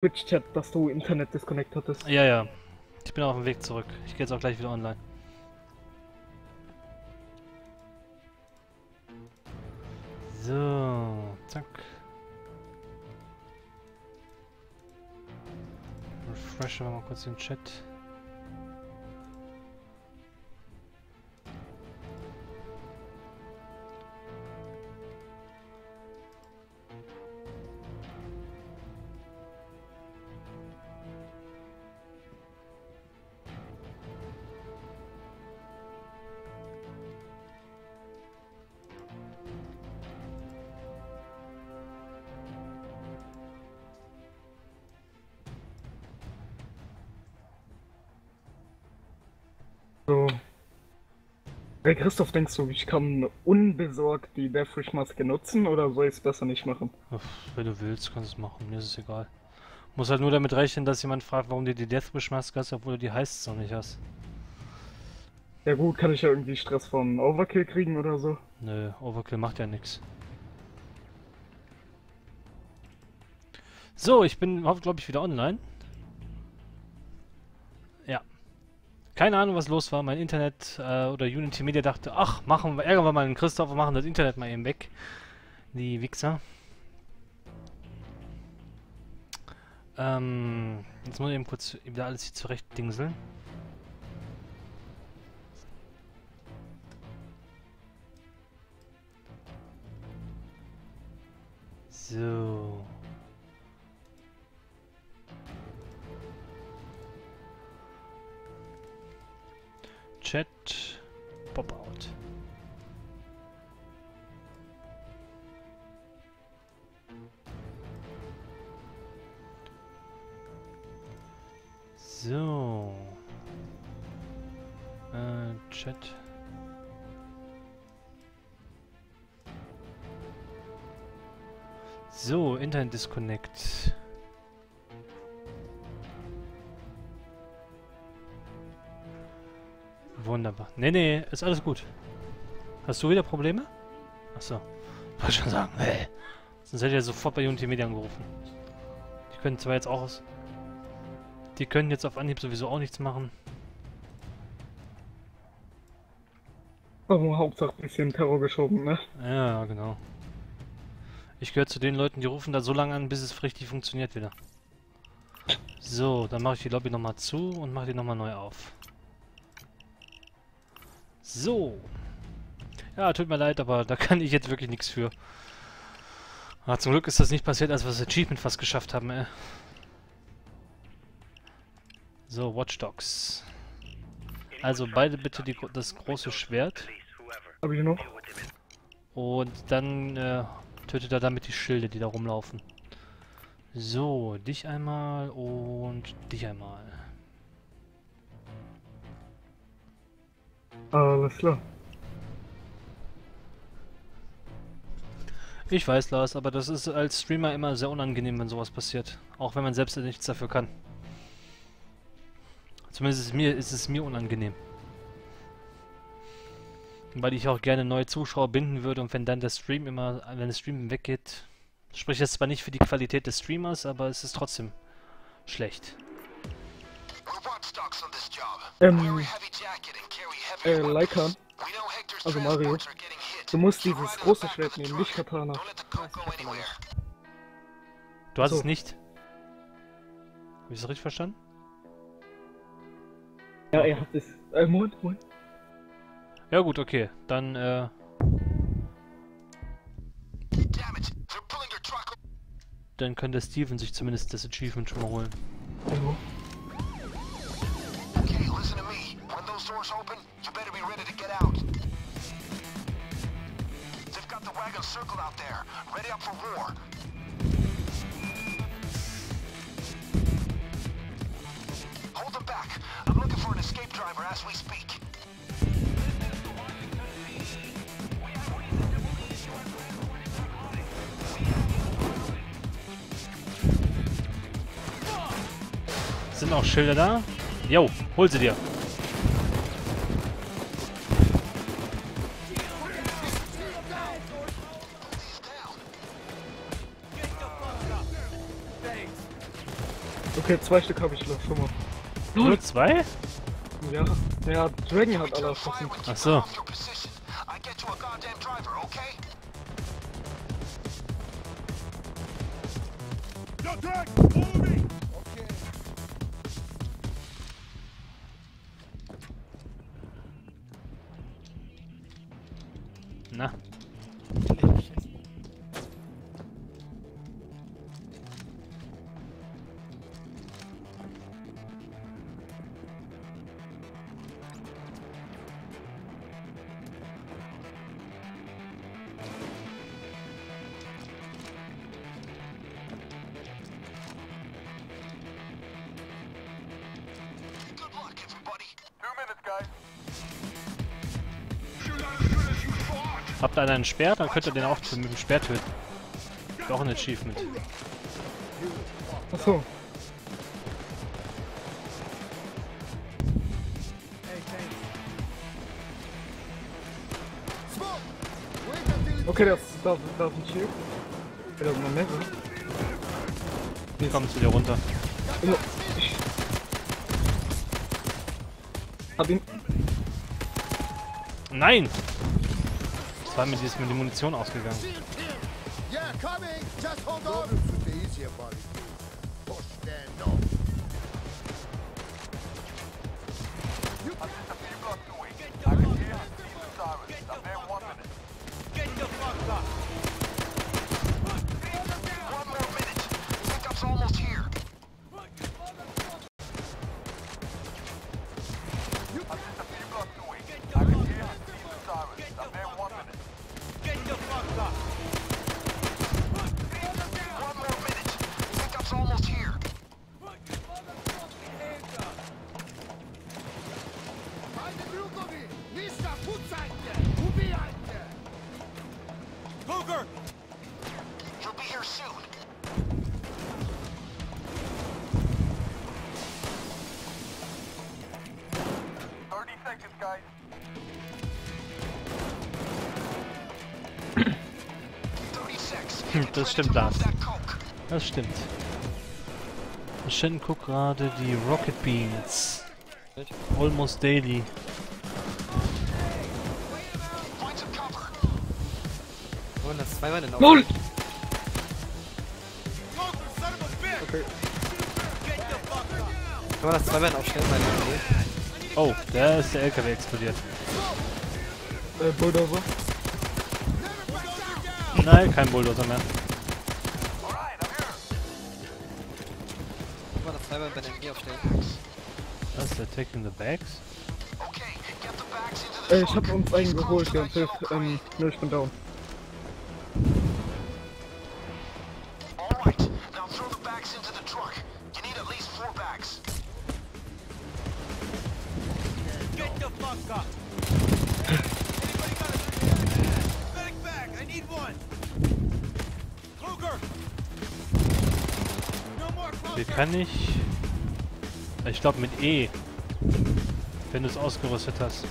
Twitch-Chat, dass du Internet-Disconnect hattest. Ja, ja. Ich bin auf dem Weg zurück. Ich gehe jetzt auch gleich wieder online. So, zack. Refreshen wir mal kurz den Chat. Hey Christoph, denkst du, ich kann unbesorgt die Deathwish-Maske nutzen oder soll ich es besser nicht machen? Wenn du willst, kannst du es machen. Mir ist es egal. Muss halt nur damit rechnen, dass jemand fragt, warum du die Deathwish-Maske hast, obwohl du die heißt noch nicht hast. Ja gut, kann ich ja irgendwie Stress von Overkill kriegen oder so? Nö, Overkill macht ja nichts. So, ich bin, glaube ich, wieder online. Keine Ahnung, was los war. Mein Internet äh, oder Unity Media dachte, ach, machen wir, ärgern wir mal den Christoph und machen das Internet mal eben weg. Die Wichser. Ähm, jetzt muss ich eben kurz wieder alles hier zurechtdingseln. So. Pop out. So. Äh, Chat. So, Internet Disconnect. Wunderbar. Nee, nee, ist alles gut. Hast du wieder Probleme? Achso. Wollte schon sagen, hey. Sonst hätte ich ja sofort bei Unity Media angerufen. Die können zwar jetzt auch aus... Die können jetzt auf Anhieb sowieso auch nichts machen. Aber Hauptsache ein bisschen Terror geschoben, ne? Ja, genau. Ich gehöre zu den Leuten, die rufen da so lange an, bis es richtig funktioniert wieder. So, dann mache ich die Lobby nochmal zu und mache die nochmal neu auf. So. Ja, tut mir leid, aber da kann ich jetzt wirklich nichts für. Ah, zum Glück ist das nicht passiert, als wir das Achievement fast geschafft haben, ey. So, Watch Dogs. Also beide bitte die, das große Schwert. Hab ich noch? Und dann äh, tötet er damit die Schilde, die da rumlaufen. So, dich einmal und dich einmal. Alles klar. Ich weiß, Lars, aber das ist als Streamer immer sehr unangenehm, wenn sowas passiert. Auch wenn man selbst nichts dafür kann. Zumindest ist es mir, ist es mir unangenehm. Weil ich auch gerne neue Zuschauer binden würde und wenn dann der Stream immer, wenn der Stream weggeht, spricht das zwar nicht für die Qualität des Streamers, aber es ist trotzdem schlecht. Ähm, äh, Leica, also Mario, du musst dieses große Schwert nehmen, nicht Katana. Du hast So. es nicht? Habe ich das richtig verstanden? Ja, er hat es. Äh, Moment, Moment. Ja gut, okay. Dann, äh... Dann könnte Steven sich zumindest das Achievement schon mal holen. Ja. Doors open, you better be ready to get out. They've got the wagon circled out there, ready up for war. Hold them back. I'm looking for an escape driver as we speak. Sind auch Schilder da? Jo, hol sie dir. Okay, zwei Stück habe ich noch schon mal. Nur zwei? Ja, ja, Dragon hat alle erschossen. Ach so. Off your ihr einen Speer? Dann könnt ihr den auch mit dem Speer töten. Ist auch ein Achievement. Achso. Okay, das, da, da ist ein Schild. Ja, da sind noch mehrere. Die kommen zu dir runter. Ja, ich hab ihn. Nein! War mir dieses mit der Munition ausgegangen. Yeah, coming! Just hold on! Stimmt, Lars. Das stimmt. Shen guckt gerade die Rocket Beans. Almost daily. Wollen das zweimal denn auch? LOL! Okay. Kann man das zweimal aufstellen, meine Idee? Oh, da ist der LKW explodiert. Äh, Bulldozer. Nein, kein Bulldozer mehr. Der aufstellen? Was der Taking the Bags? Okay, get the bags into the Äh, ich hab uns einen geholt, ja, Hilf, ähm, nö, ich bin down. All right, now throw the bags into the truck. You need at least four bags. Get the fuck up. Anybody got a medic bag? I need one. Luger. No more Hier kann ich... Ich glaube mit E. Wenn du es ausgerüstet hast.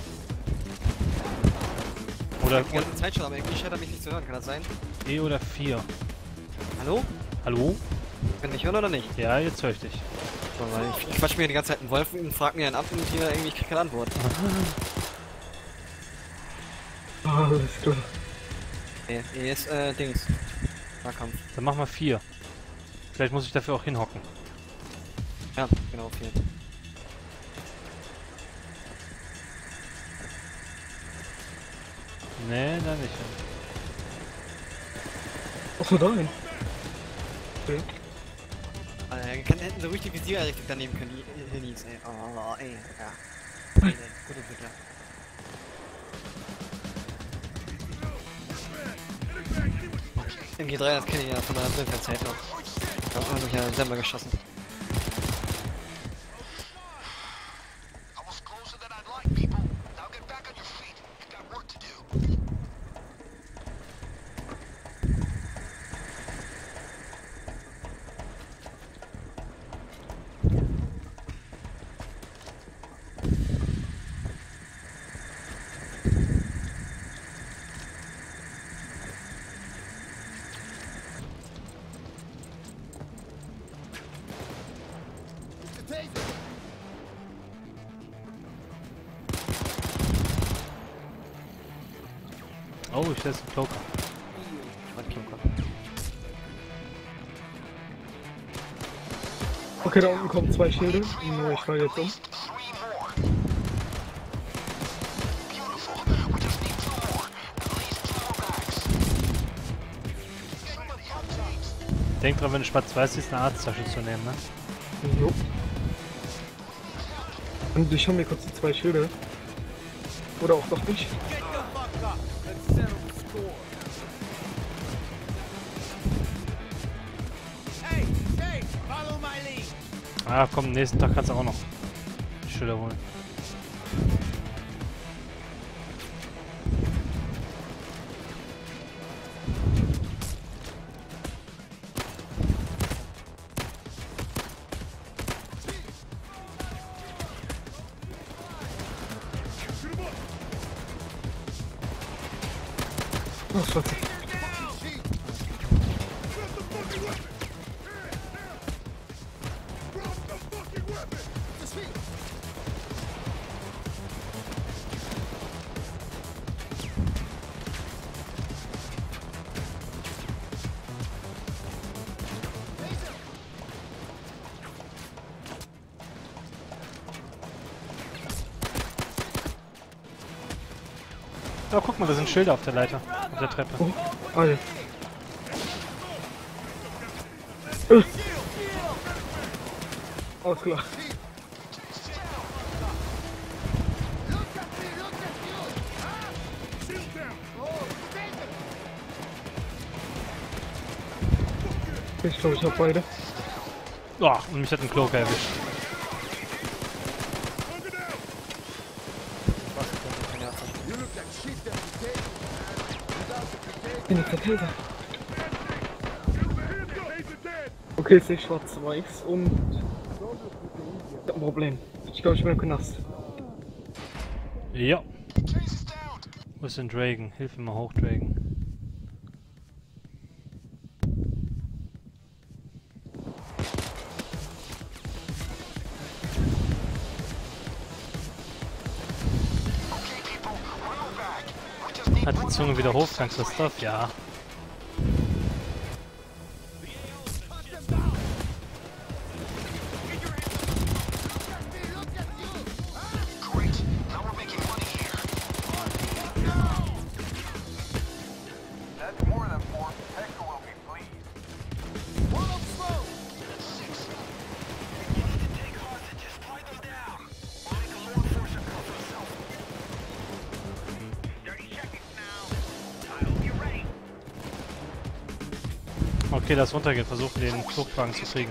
Oder Die ganze Zeit schon, aber irgendwie scheint er mich nicht zu hören. Kann das sein? E oder 4. Hallo? Hallo? Kann ich hören oder nicht? Ja, jetzt höre ich dich. So, weil ich, ich quatsch mir die ganze Zeit einen Wolf und frag mir einen ab und hier irgendwie ich krieg keine Antwort. Ah, alles klar. Nee, nee, ist äh, Dings. Nahkampf. Dann mach mal 4. Vielleicht muss ich dafür auch hinhocken. Ja, genau, viel. Nee, da nicht. Achso, dahin. Okay. Äh, kann, hätten sie ruhig die Visierrichtung daneben können, die Hinis, ey. Oh, ey, ja. Ey, Gut Entwickler. MG3, das kenne ich ja von meiner Bildverzeit noch. Da hat man mich ja selber geschossen. Ich setze einen Cloaker. Mein Klunker. Okay, da unten kommen zwei Schilde. Ich fall jetzt um. Denk dran, wenn du schwarz-weiß siehst, eine Arzttasche zu nehmen, ne? Jo. Und ich hol mir kurz die zwei Schilde. Oder auch doch nicht. Ah, komm, nächsten Tag kannst du auch noch Schilder holen. Da sind Schilder auf der Leiter, auf der Treppe. Oh, Alter. Äh. Klar. Ich glaube, ich hab beide. Oh, und mich hat ein Cloaker erwischt. Keine Arzttasche. You look like shit that you take. Without the potato. Bin ich der Täter? Okay, ich sehe schwarz-weiß und... Ich hab ein Problem. Ich glaube, ich bin im Knast. Ja. Wo ist denn Dragon? Hilf mir mal hoch, Dragon. Zunge wieder hoch, Frank Christoph? Ja. Okay, lass runtergehen. Versuchen den Flugwagen zu kriegen.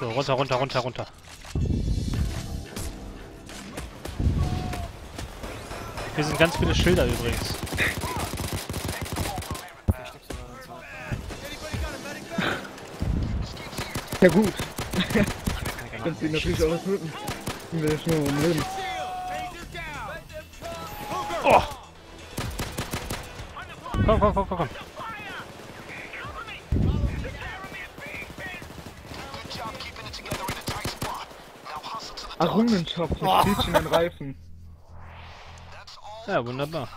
So, runter, runter, runter, runter. Hier sind ganz viele Schilder übrigens. Ja gut, kannst du ihn natürlich auch töten. Dann wäre ich nur um Leben. Oh! Komm, komm, komm, komm, komm. Errungenschaft mit quietschenden Reifen. Ja, wunderbar.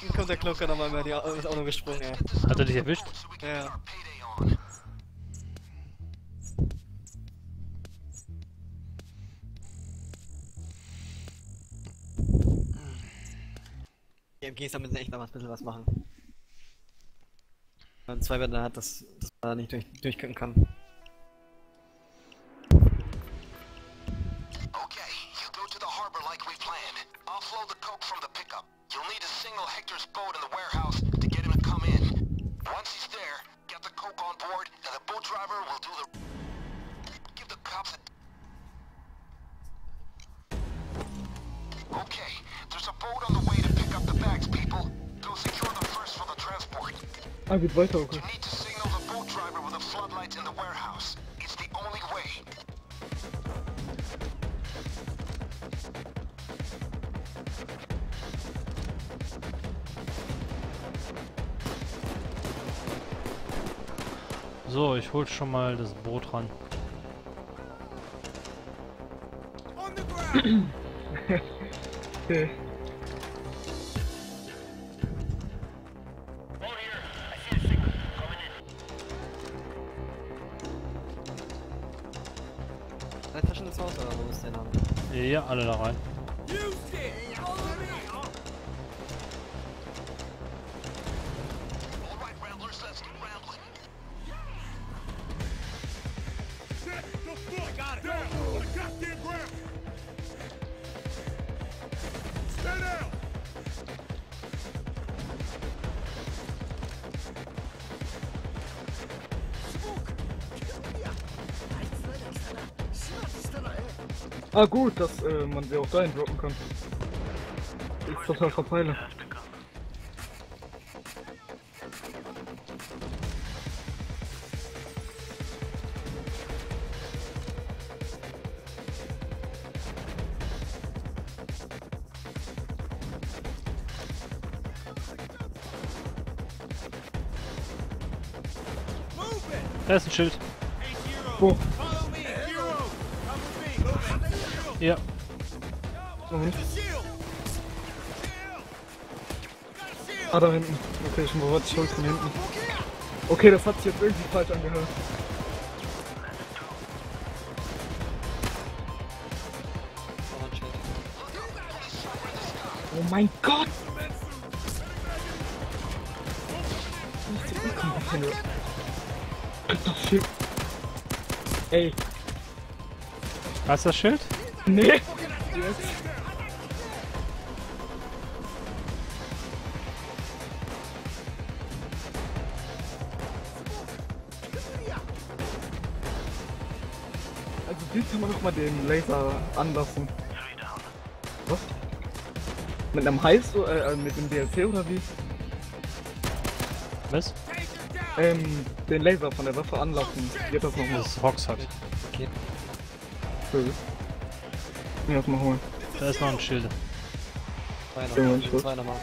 Dann kommt der Klunker nochmal über die ist auch noch gesprungen, ey. Hat er dich erwischt? Ja, ja. Die MGs da müssen echt noch ein bisschen was machen. Wenn man zwei Wände hat, dass, dass man da nicht durch, durchgucken kann. geht weiter, okay. So, ich hol schon mal das Boot ran. On. oder wo ist der Name? Ja, alle da rein. Ah gut, dass äh, man sie auch dahin droppen kann. Ich total verpeile. Da ist ein Schild. Wo? Ah, da hinten. Okay, ich hol's von hinten. Okay, das hat sich jetzt irgendwie falsch angehört. Oh, mein Gott! Das Schild. Ey, Hast du das Schild? nee! Mal den Laser anlassen? Was? Mit einem Heiß, äh, äh, mit dem DLC oder wie? Was? Ähm, den Laser von der Waffe anlassen. Geht das nochmal? Das ist Hogshack. Okay. Cool. Ja, das mal holen. Da ist noch ein Schild. Zwei nochmal. Zwei nochmal.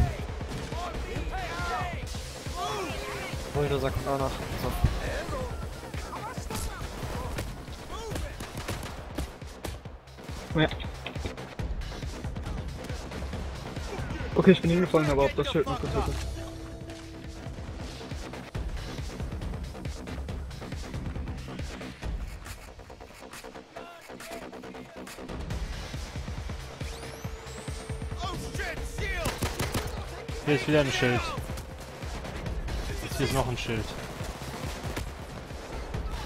Bulldozer kommt auch noch. So. Okay, ich bin hingefallen, aber auf das Schild noch getötet. Hier ist wieder ein Schild. Hier ist noch ein Schild.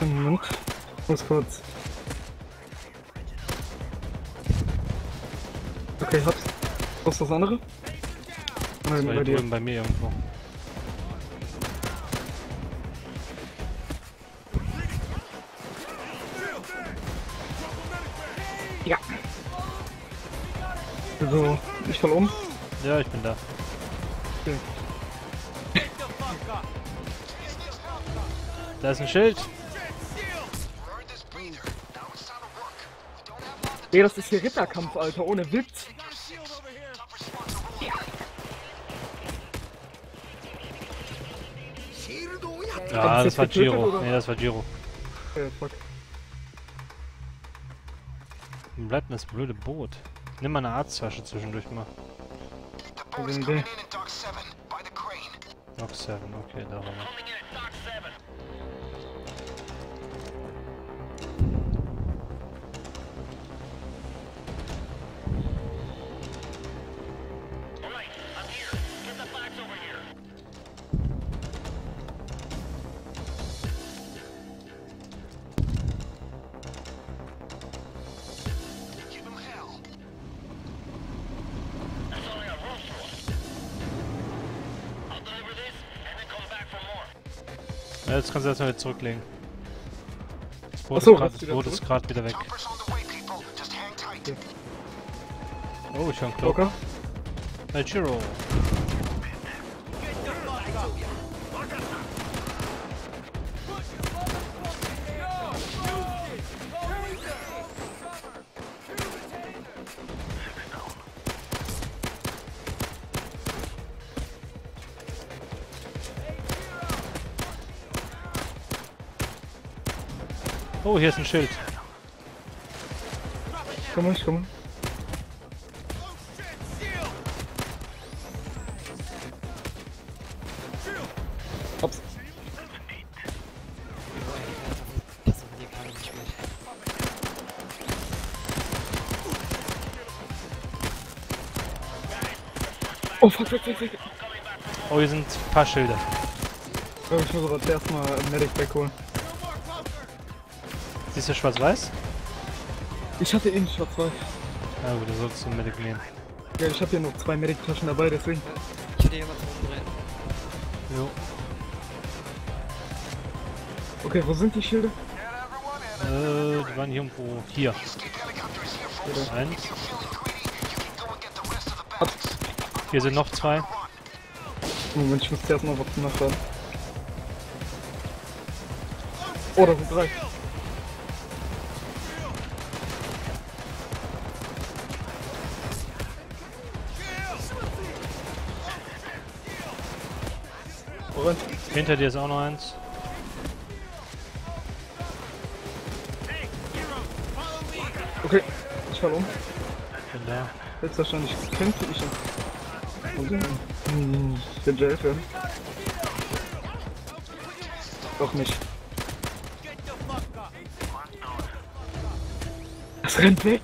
Moment. Muss kurz. Okay, hab's. Was ist das andere? Nein, bei dir. bei mir irgendwo. Ja. So, ich fall um. Ja, ich bin da. Okay. Da ist ein Schild. Ey, das ist hier Ritterkampf, Alter, ohne Witz. Ja, Sie das war Giro. oder? Nee, das war Giro. Okay, fuck. Wo bleibt denn das blöde Boot? Nimm mal eine Arzttasche zwischendurch mal. The boat is Idee. coming in in Dock 7 by the crane. Noch 7, okay, da haben Jetzt kannst du erstmal wieder zurücklegen. Das Boot so, ist das wieder gerade wieder weg. Tight. Oh, ich höre einen Cloak. Locker. Hey, hier ist ein Schild. Komm on, komm on. Hops. Oh fuck, fuck, fuck, fuck. Oh, hier sind ein paar Schilder. Ich muss aber zuerst mal Medic wegholen. Siehst du schwarz-weiß? Ich hatte ihn schwarz-weiß. Ja gut, du solltest einen Medic nehmen. Ja, ich habe hier noch zwei Medic-Taschen dabei, deswegen. Ich hätte hier was rumdrehen. Jo. Okay, wo sind die Schilder? Äh, die waren hier irgendwo. Hier. Eins. Hier sind noch zwei. Moment, ich muss noch was nachschauen. Oh, da sind drei. Hinter dir ist auch noch eins. Okay, ich fall um. Bin da. Jetzt wahrscheinlich könnte ich und, hm, gejailt werden. Doch nicht. Das rennt weg.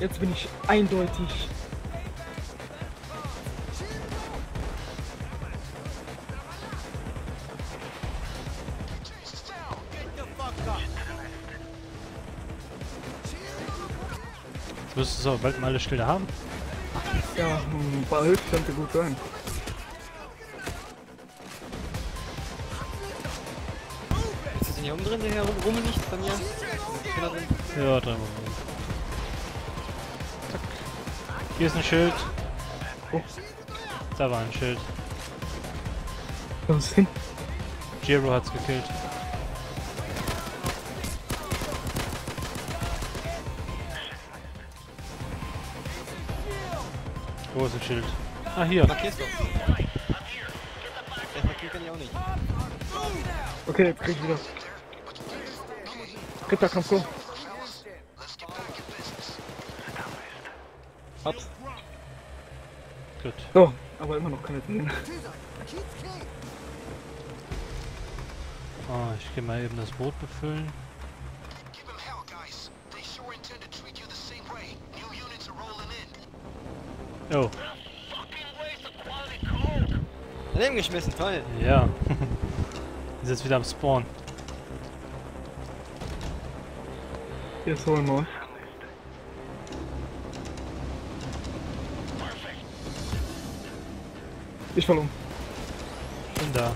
Jetzt bin ich eindeutig. Jetzt müsstest du aber bald mal alle Schilder haben. Ja, ein paar Hilfe könnte gut sein. Ist das denn hier oben drin, der hier rum, rumliegt bei mir? Da drin? Ja, da. Hier ist ein Schild. Oh. Da war ein Schild. Was ist hin? Jiro hat's gekillt. Wo ist ein Schild? Ah, hier. Markierst du? Das markiert kann ich auch nicht. Okay, jetzt krieg ich wieder. Ritter, kommst du? Hab's. Gut. So, aber immer noch keine Tränen. Ah, ich gehe mal eben das Boot befüllen. Oh, Daneben geschmissen, toll. ja. Ist jetzt wieder am Spawn. Jetzt holen wir. Ich fall um. Bin da.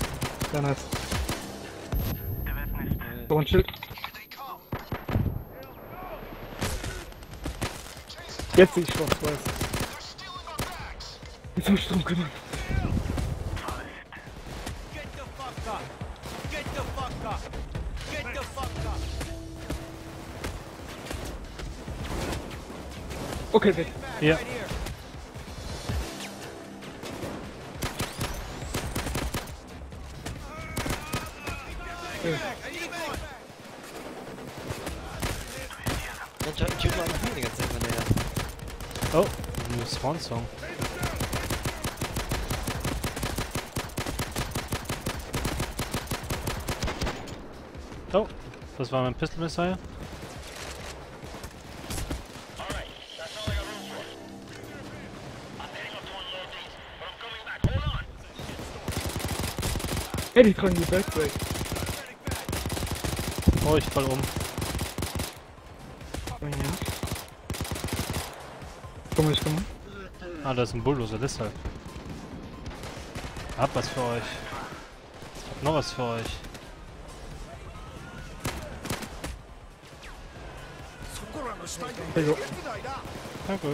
Ja, nice. So, ein Schild. Jetzt sehe ich schwarz, weiß. Jetzt muss ich drum kümmern. Get the fuck ein Spawn-Song. Oh, das war mein Pistol Messiah. Hey, die tragen die Backbreak. Oh, ich fall um. Komm, ich komm. Ah, da ist ein Bulldozer, deshalb. Hab was für euch. Hab noch was für euch. Hey, so. Danke.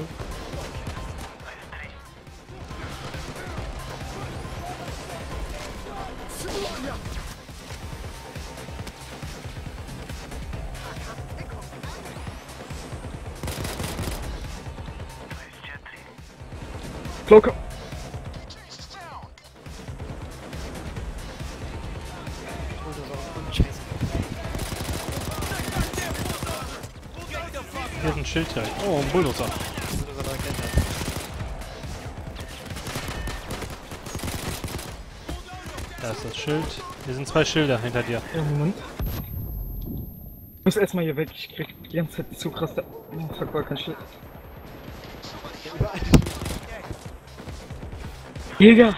Scheiße. Hier ist ein Schild direkt. Oh, ein Bulldozer. Er da ist das Schild. Hier sind zwei Schilder hinter dir. Ja, Moment. Ich muss erstmal hier weg, ich krieg die ganze Zeit zu krass. Oh, fuck, war kein Schild. Shit!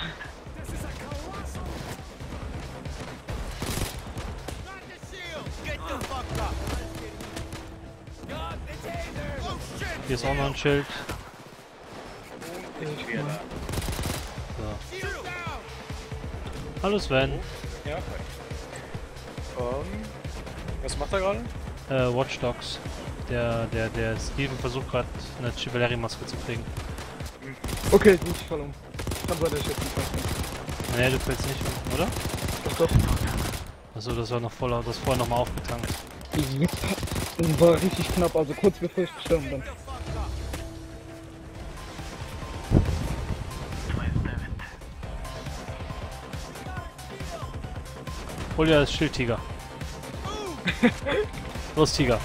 Hier ist auch noch ein Schild. Ich Wieder mal. So. Hallo Sven. Ja, ähm, was macht er gerade? Äh, Watch Dogs. Der, der, der Steven versucht gerade eine Chivalerie-Maske zu kriegen. Okay, gut, ich fall um. Kann sein, dass ich jetzt nicht weiß. Nee, du fällst nicht um, oder? Doch, doch. Achso, das war noch voller, das vorher nochmal aufgetankt. Jetzt war richtig knapp, also kurz bevor ich gestorben bin. Hol dir das Schild, Tiger. Los, Tiger.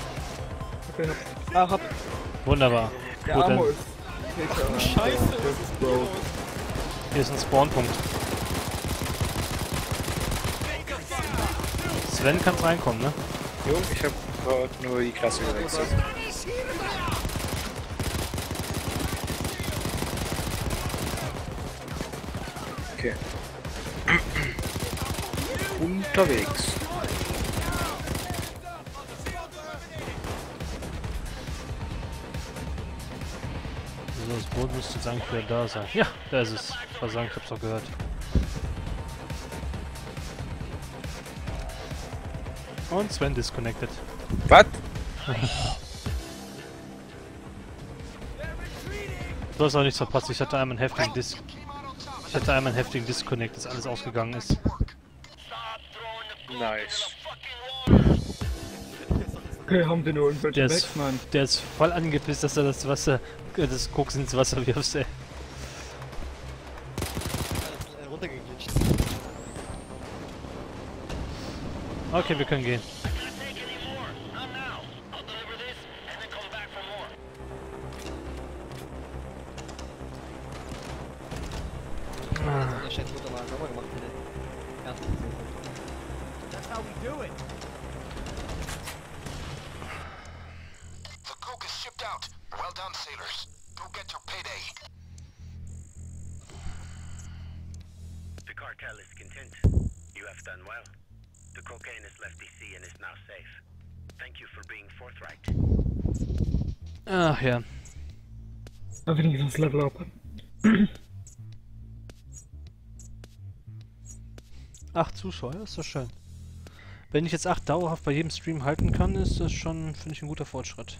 Okay, hab. Ah, hab. Wunderbar. Der Gut, Armor dann ist. Scheiße! Das ist Bro. Hier ist ein Spawnpunkt. Sven kann's reinkommen, ne? Jo, ich hab gerade nur die Klasse gewechselt. Okay. Unterwegs. So, das Boot müsste jetzt eigentlich wieder da sein. Ja, da ist es. Ich wollte sagen, ich hab's doch gehört. Und Sven disconnected. Was? Du hast auch nichts verpasst. Ich hatte einmal einen heftigen Dis Ich hatte einmal einen heftigen Disconnect, dass alles ausgegangen ist. Nice. Okay, haben wir nur irgendwelche Der weg? ist, der ist voll angepisst, dass er das Wasser, das Koks ins Wasser wirft, ey. Alles äh, runtergeglitscht. Okay, wir können gehen. Level up. Acht Zuschauer, ist doch schön. Wenn ich jetzt acht dauerhaft bei jedem Stream halten kann, ist das schon, finde ich, ein guter Fortschritt.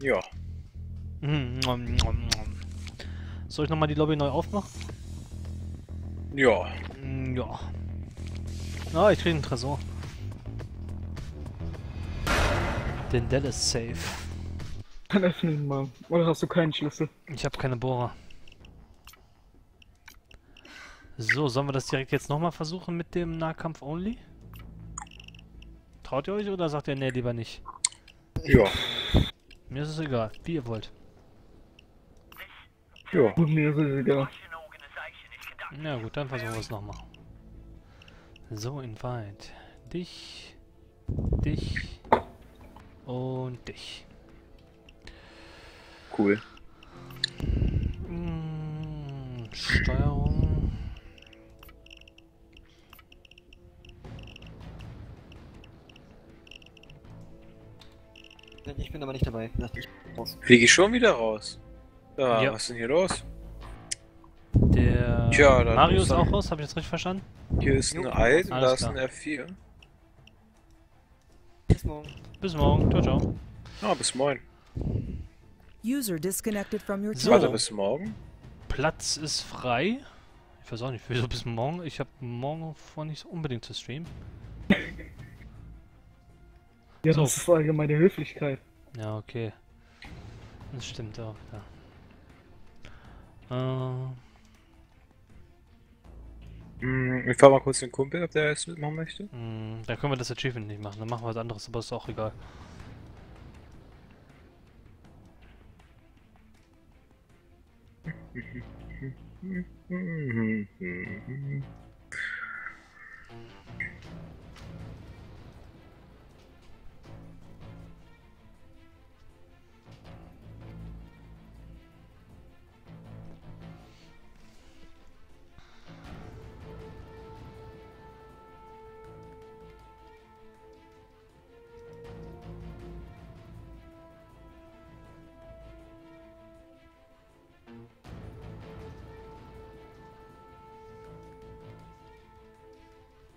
Ja. Mm, nom, nom, nom. Soll ich nochmal die Lobby neu aufmachen? Ja. Ja. Ah, ich kriege einen Tresor. Den Dell ist safe. Dann öffne ihn mal. Oder hast du keinen Schlüssel? Ich habe keine Bohrer. So, sollen wir das direkt jetzt nochmal versuchen mit dem Nahkampf Only? Traut ihr euch oder sagt ihr, nee, lieber nicht? Ja. Mir ist es egal, wie ihr wollt. Ja. Gut, mir ist es egal. Na gut, dann versuchen wir es nochmal. So, invite. Dich, dich und dich. Cool. Mm, Steuerung. Ich bin aber nicht dabei. Lass mich raus. Fliege ich schon wieder raus? Ja, Ja. was ist denn hier los? Der Tja, Mario ist auch raus, habe ich das richtig verstanden? Hier ist ein Eis und da ist ein F4. Bis morgen. Bis morgen, ciao, ciao. Ah, bis morgen. User disconnected from your So. Warte, bis morgen? Platz ist frei. Ich weiß auch nicht, wieso bis morgen. Ich habe morgen vor, nicht so unbedingt zu streamen. Ja, So. das ist allgemeine Höflichkeit. Ja, okay. Das stimmt auch, ja. Äh, ich frage mal kurz den Kumpel, ob der es mitmachen möchte. mh, mm, dann können wir das Achievement nicht machen. Dann machen wir was anderes, aber ist auch egal.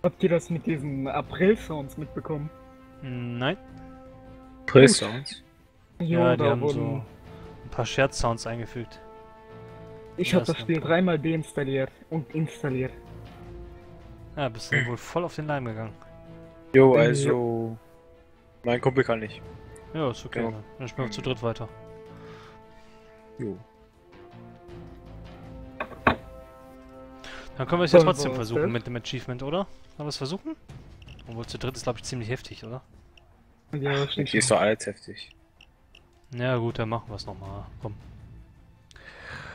Habt ihr das mit diesen April-Sounds mitbekommen? Nein. Press-Sounds. Ja, die haben so ein paar Scherzsounds eingefügt. Ich habe das Spiel dreimal deinstalliert und installiert. Ja, bist du wohl voll auf den Leim gegangen. Jo, also. Mein Kumpel kann nicht. Ja, ist okay. Ja. Dann spielen wir zu dritt weiter. Jo. Dann können wir es ja trotzdem versuchen mit dem Achievement, oder? Sollen wir es versuchen? Obwohl zu dritt ist, glaube ich, ziemlich heftig, oder? Ja, stimmt. Hier ist doch alles heftig. Ja gut, dann machen wir es nochmal. Komm.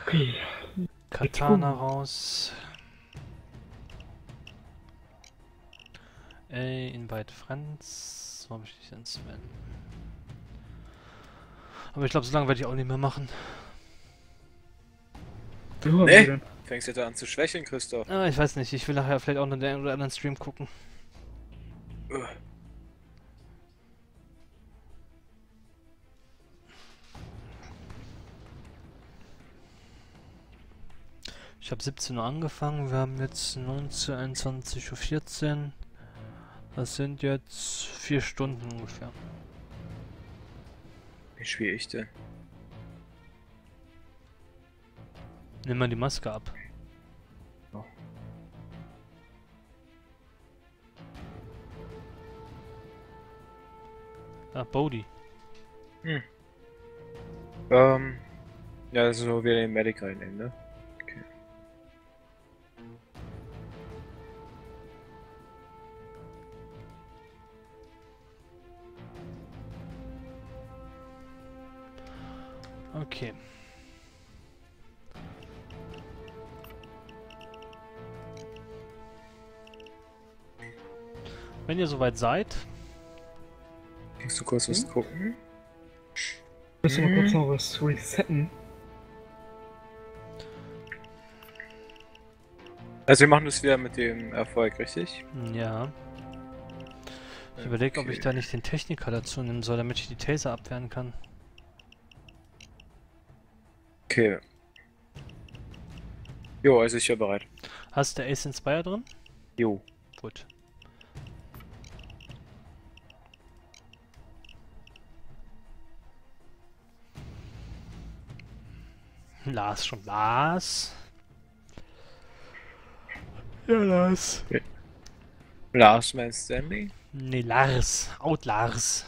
Okay. Katana raus. Ey, invite friends. Warum ich nicht den Sven? Aber ich glaube, so lange werde ich auch nicht mehr machen. Ja, Nee. Fängst jetzt an zu schwächeln, Christoph. Ah, ich weiß nicht. Ich will nachher vielleicht auch noch den oder anderen Stream gucken. Ich habe 17 Uhr angefangen. Wir haben jetzt 19, 21.14 Uhr. Das sind jetzt vier Stunden ungefähr. Wie spiele ich denn? Nimm mal die Maske ab. Ja. Ah, Bodhi. Ähm. Ja, das ist nur wieder den Medic reinnehmen, ne? Okay. Okay. Wenn ihr soweit seid, Kannst du kurz was gucken? Müssen wir Mhm. kurz noch was resetten. Also wir machen das wieder mit dem Erfolg, richtig? ja. Ich überlege, ob ich Okay. da nicht den Techniker dazu nehmen soll, damit ich die Taser abwehren kann. Okay. Jo, also ich bin bereit. Hast du Ace Inspire drin? Jo. Gut. Lars schon. Lars. Ja, Lars. Last Man Standing? Nee, Lars. Out Lars.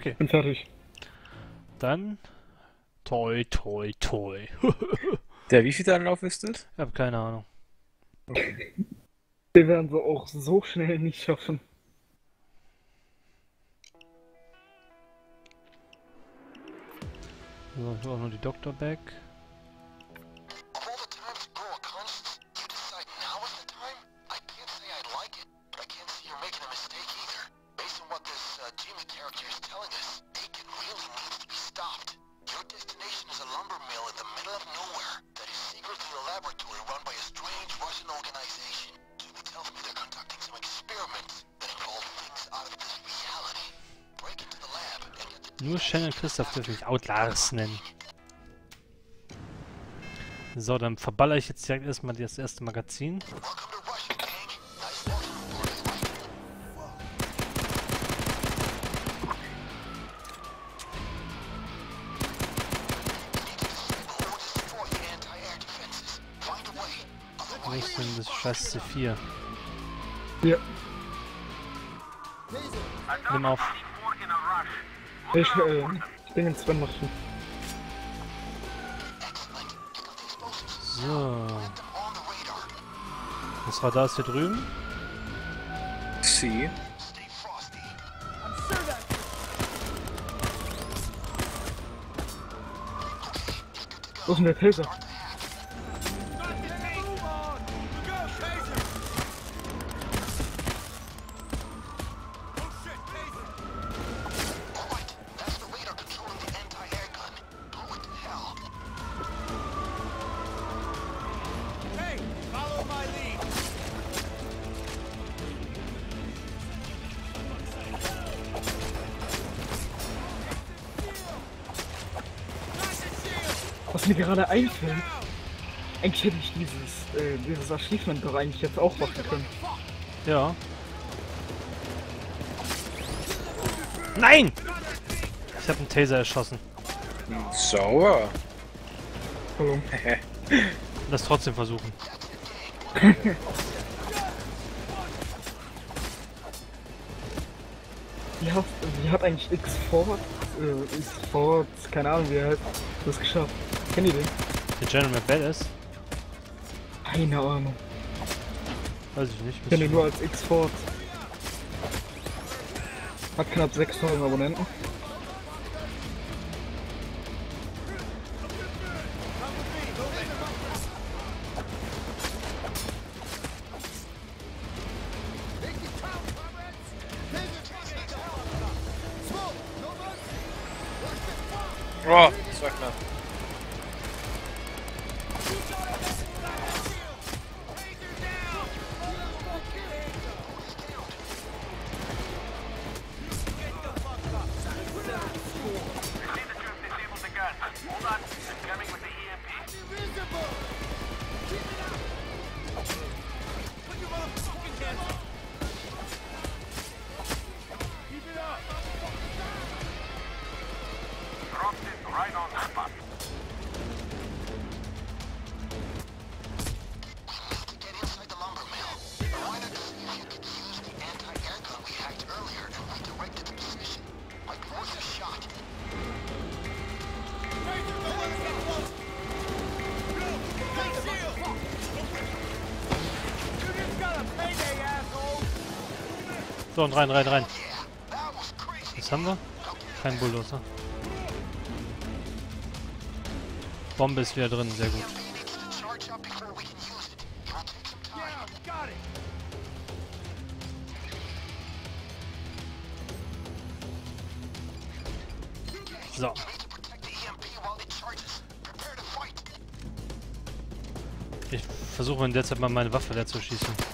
Okay, bin fertig. dann. Toi, toi, toi. Der wievielte Anlauf ist das? ich hab keine Ahnung. Den werden wir auch so schnell nicht schaffen. So, ich brauche nur die Doctor Bag. Christoph dürfen mich Out Lars nennen. So, dann verballer ich jetzt direkt erstmal das erste Magazin. Wo ist denn das scheiß C4? Ja, Nimm auf. ich, äh, ich bin in Sven machen. So. Das Radar ist hier drüben. Sie. Wo ist denn der Taser? Gerade einfällt. Eigentlich hätte ich dieses, äh, dieses Achievement doch eigentlich jetzt auch machen können. Ja. Nein! Ich habe einen Taser erschossen. Sauer. Hallo. Lass trotzdem versuchen. Wie hat, wie hat eigentlich X-Ford, äh, X-Ford, keine Ahnung wie er heißt, das geschafft? Kennt ihr den? Der General Badass? Keine Ahnung. Weiß ich nicht. Ich kenne ihn nur als X-Ford. Hat knapp 6000 Abonnenten. So, und rein, rein, rein. Was haben wir? Kein Bulldozer. Bombe ist wieder drin, sehr gut. So, ich versuche in der Zeit mal meine Waffe leer zu schießen.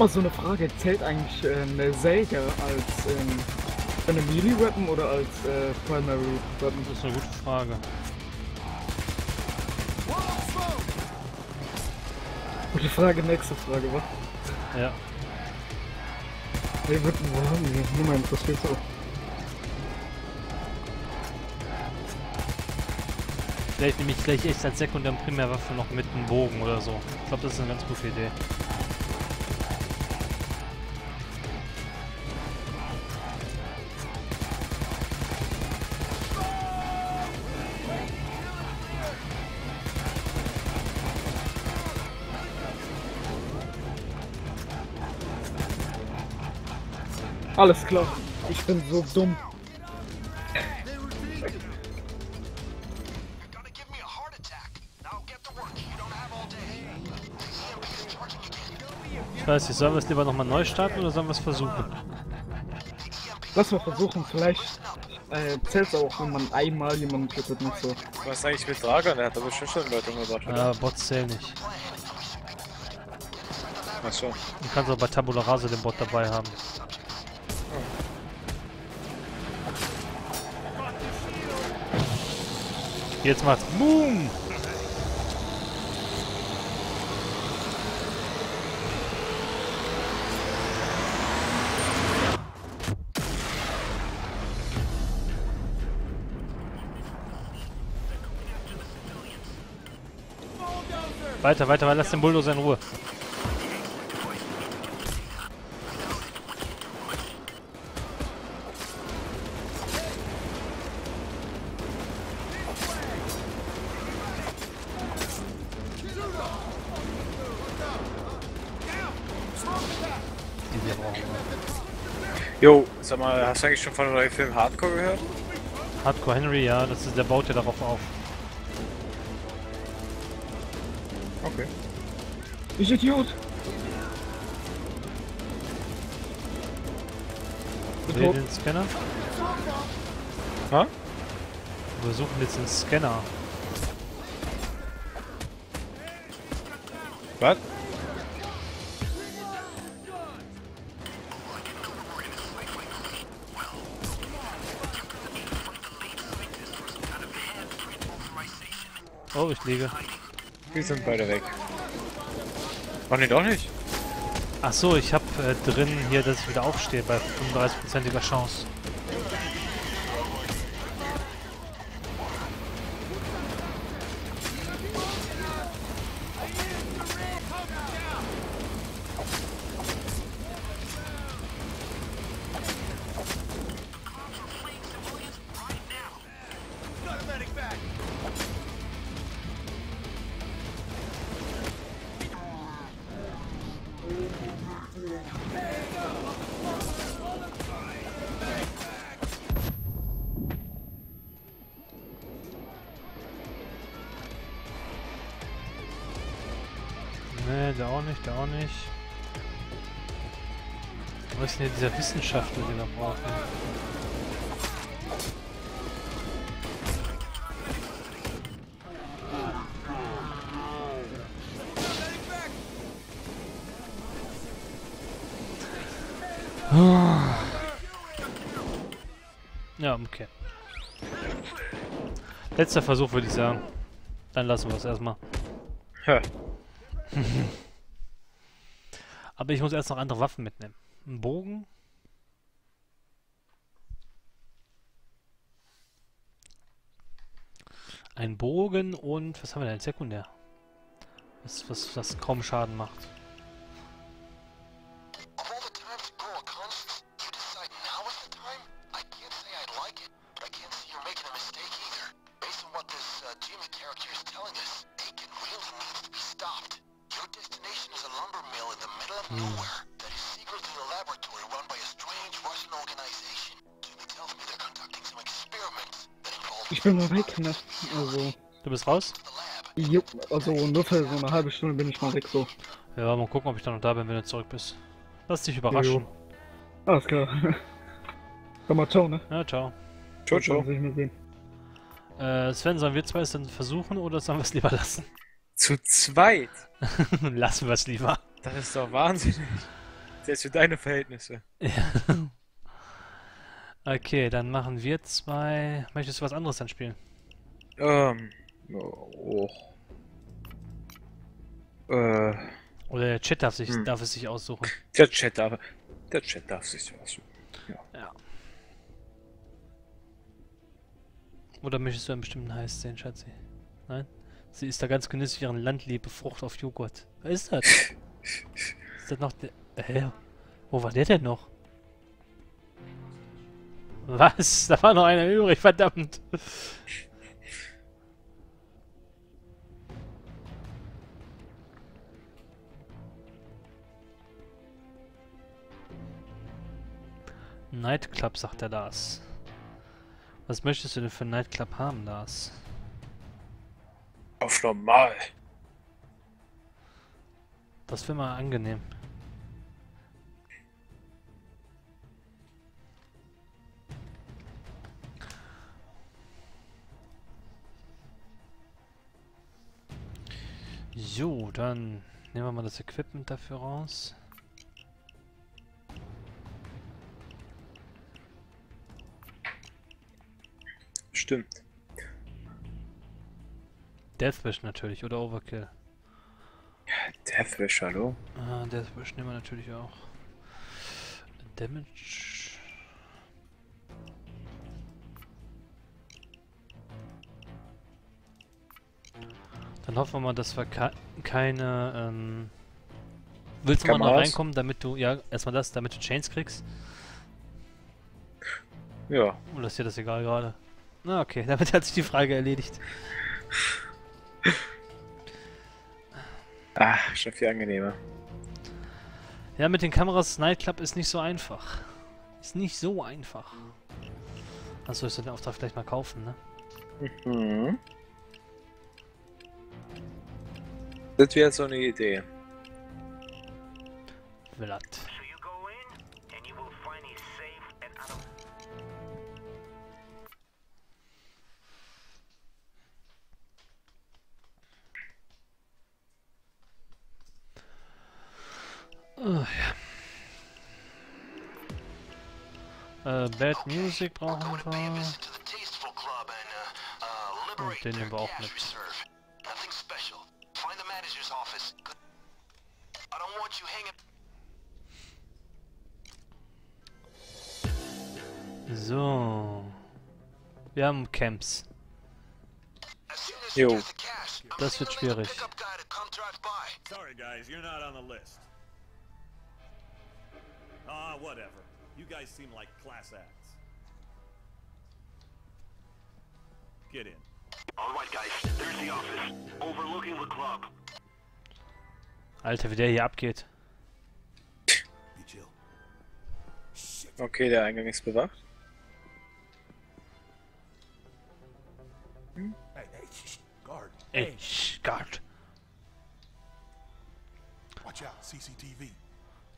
Mal so eine Frage, zählt eigentlich äh, eine Säge als ähm, eine Melee-Weapon oder als äh, Primary Weapon? Das ist eine gute Frage. Gute Frage, nächste Frage, was? Ja. Nee, wird wow, nur mal interessiert so. Vielleicht nehme ich gleich echt als Sekundär- und Primärwaffe noch mit einem Bogen oder so. Ich glaube, das ist eine ganz gute Idee. Alles klar. Ich bin so dumm. Ich weiß nicht, sollen wir es lieber nochmal neu starten oder sollen wir es versuchen? Lass mal versuchen, vielleicht äh, zählt auch, wenn man einmal jemanden tötet, nicht so. Was ist eigentlich mit Dragon? Der hat aber bestimmt schon Leute umgebracht, oder? Ja, Bots zählen nicht. Achso. Du kannst auch bei Tabula Rasa den Bot dabei haben. Jetzt macht's Boom! Weiter, weiter, weiter, lass den Bulldozer in Ruhe. Mal, hast du eigentlich schon von dem neuen Film Hardcore gehört? Hardcore Henry, ja, das ist, der baut ja darauf auf. Okay. Ich Idiot! Wir den Scanner. Ha? Wir suchen jetzt den Scanner. Was? Oh, ich liege. Wir sind beide weg. Ach nee, doch nicht. Ach so, ich habe äh, drin hier, dass ich wieder aufstehe bei 35%iger Chance. Dieser Wissenschaftler, den wir brauchen? Ja, okay. Letzter Versuch, würde ich sagen. Dann lassen wir es erstmal. Ja. Aber ich muss erst noch andere Waffen mitnehmen. Ein Bogen. Ein Bogen und was haben wir denn? Sekundär. Was, was, was kaum Schaden macht. Ich bin mal weg, ne? Also, Du bist raus? jupp, also nur für so eine halbe Stunde bin ich mal weg so. Ja, mal gucken, ob ich dann noch da bin, wenn du zurück bist. Lass dich überraschen. Alles klar. Komm mal, ciao, ne? Ja, ciao. Ciao, ciao. Lass ich mal sehen. Äh, Sven, sollen wir zwei es dann versuchen oder sollen wir es lieber lassen? Zu zweit? lassen wir es lieber. Das ist doch wahnsinnig. Selbst für deine Verhältnisse. Ja. Okay, dann machen wir zwei. Möchtest du was anderes dann spielen? Ähm. Oh. Äh. Oder der Chat darf, sich, Hm. darf es sich aussuchen. Der Chat darf. Der Chat darf sich was. Oder möchtest du einen bestimmten Heiß sehen, Schatzi? Nein? Sie ist da ganz genüsslich ihren Landliebe Frucht auf Joghurt. Wer ist das? ist das noch der. Hä? Wo war der denn noch? Was? Da war noch einer übrig, verdammt. Nightclub, sagt der Lars. Was möchtest du denn für einen Nightclub haben, Lars? Auf normal. Das wäre mal angenehm. So, dann nehmen wir mal das Equipment dafür raus. Stimmt. Deathwish natürlich oder Overkill. Deathwish, hallo? Ah, Deathwish nehmen wir natürlich auch. Damage. Dann hoffen wir mal, dass wir ke keine, ähm... Willst du mal noch reinkommen, damit du, ja, erstmal das, damit du Chains kriegst? Ja. Oder ist dir das egal gerade? Na, okay, damit hat sich die Frage erledigt. Ah, schon viel angenehmer. Ja, mit den Kameras Nightclub ist nicht so einfach. Ist nicht so einfach. Achso, ich soll den Auftrag vielleicht mal kaufen, ne? Mhm. Das wäre so eine Idee. Vlad. Oh, ja. Äh, Bad Music brauchen wir. liberate den nehmen wir auch mit. So. Wir haben Camps. Jo. Das wird schwierig. Sorry, guys, you're not on the list. Ah, whatever. You guys seem like class acts. Get in. All right, guys. There's the office, overlooking the club. Alter, wie der hier abgeht. Okay, der Eingang ist bewacht. Hey, hey, shh. Guard. Watch out. CCTV.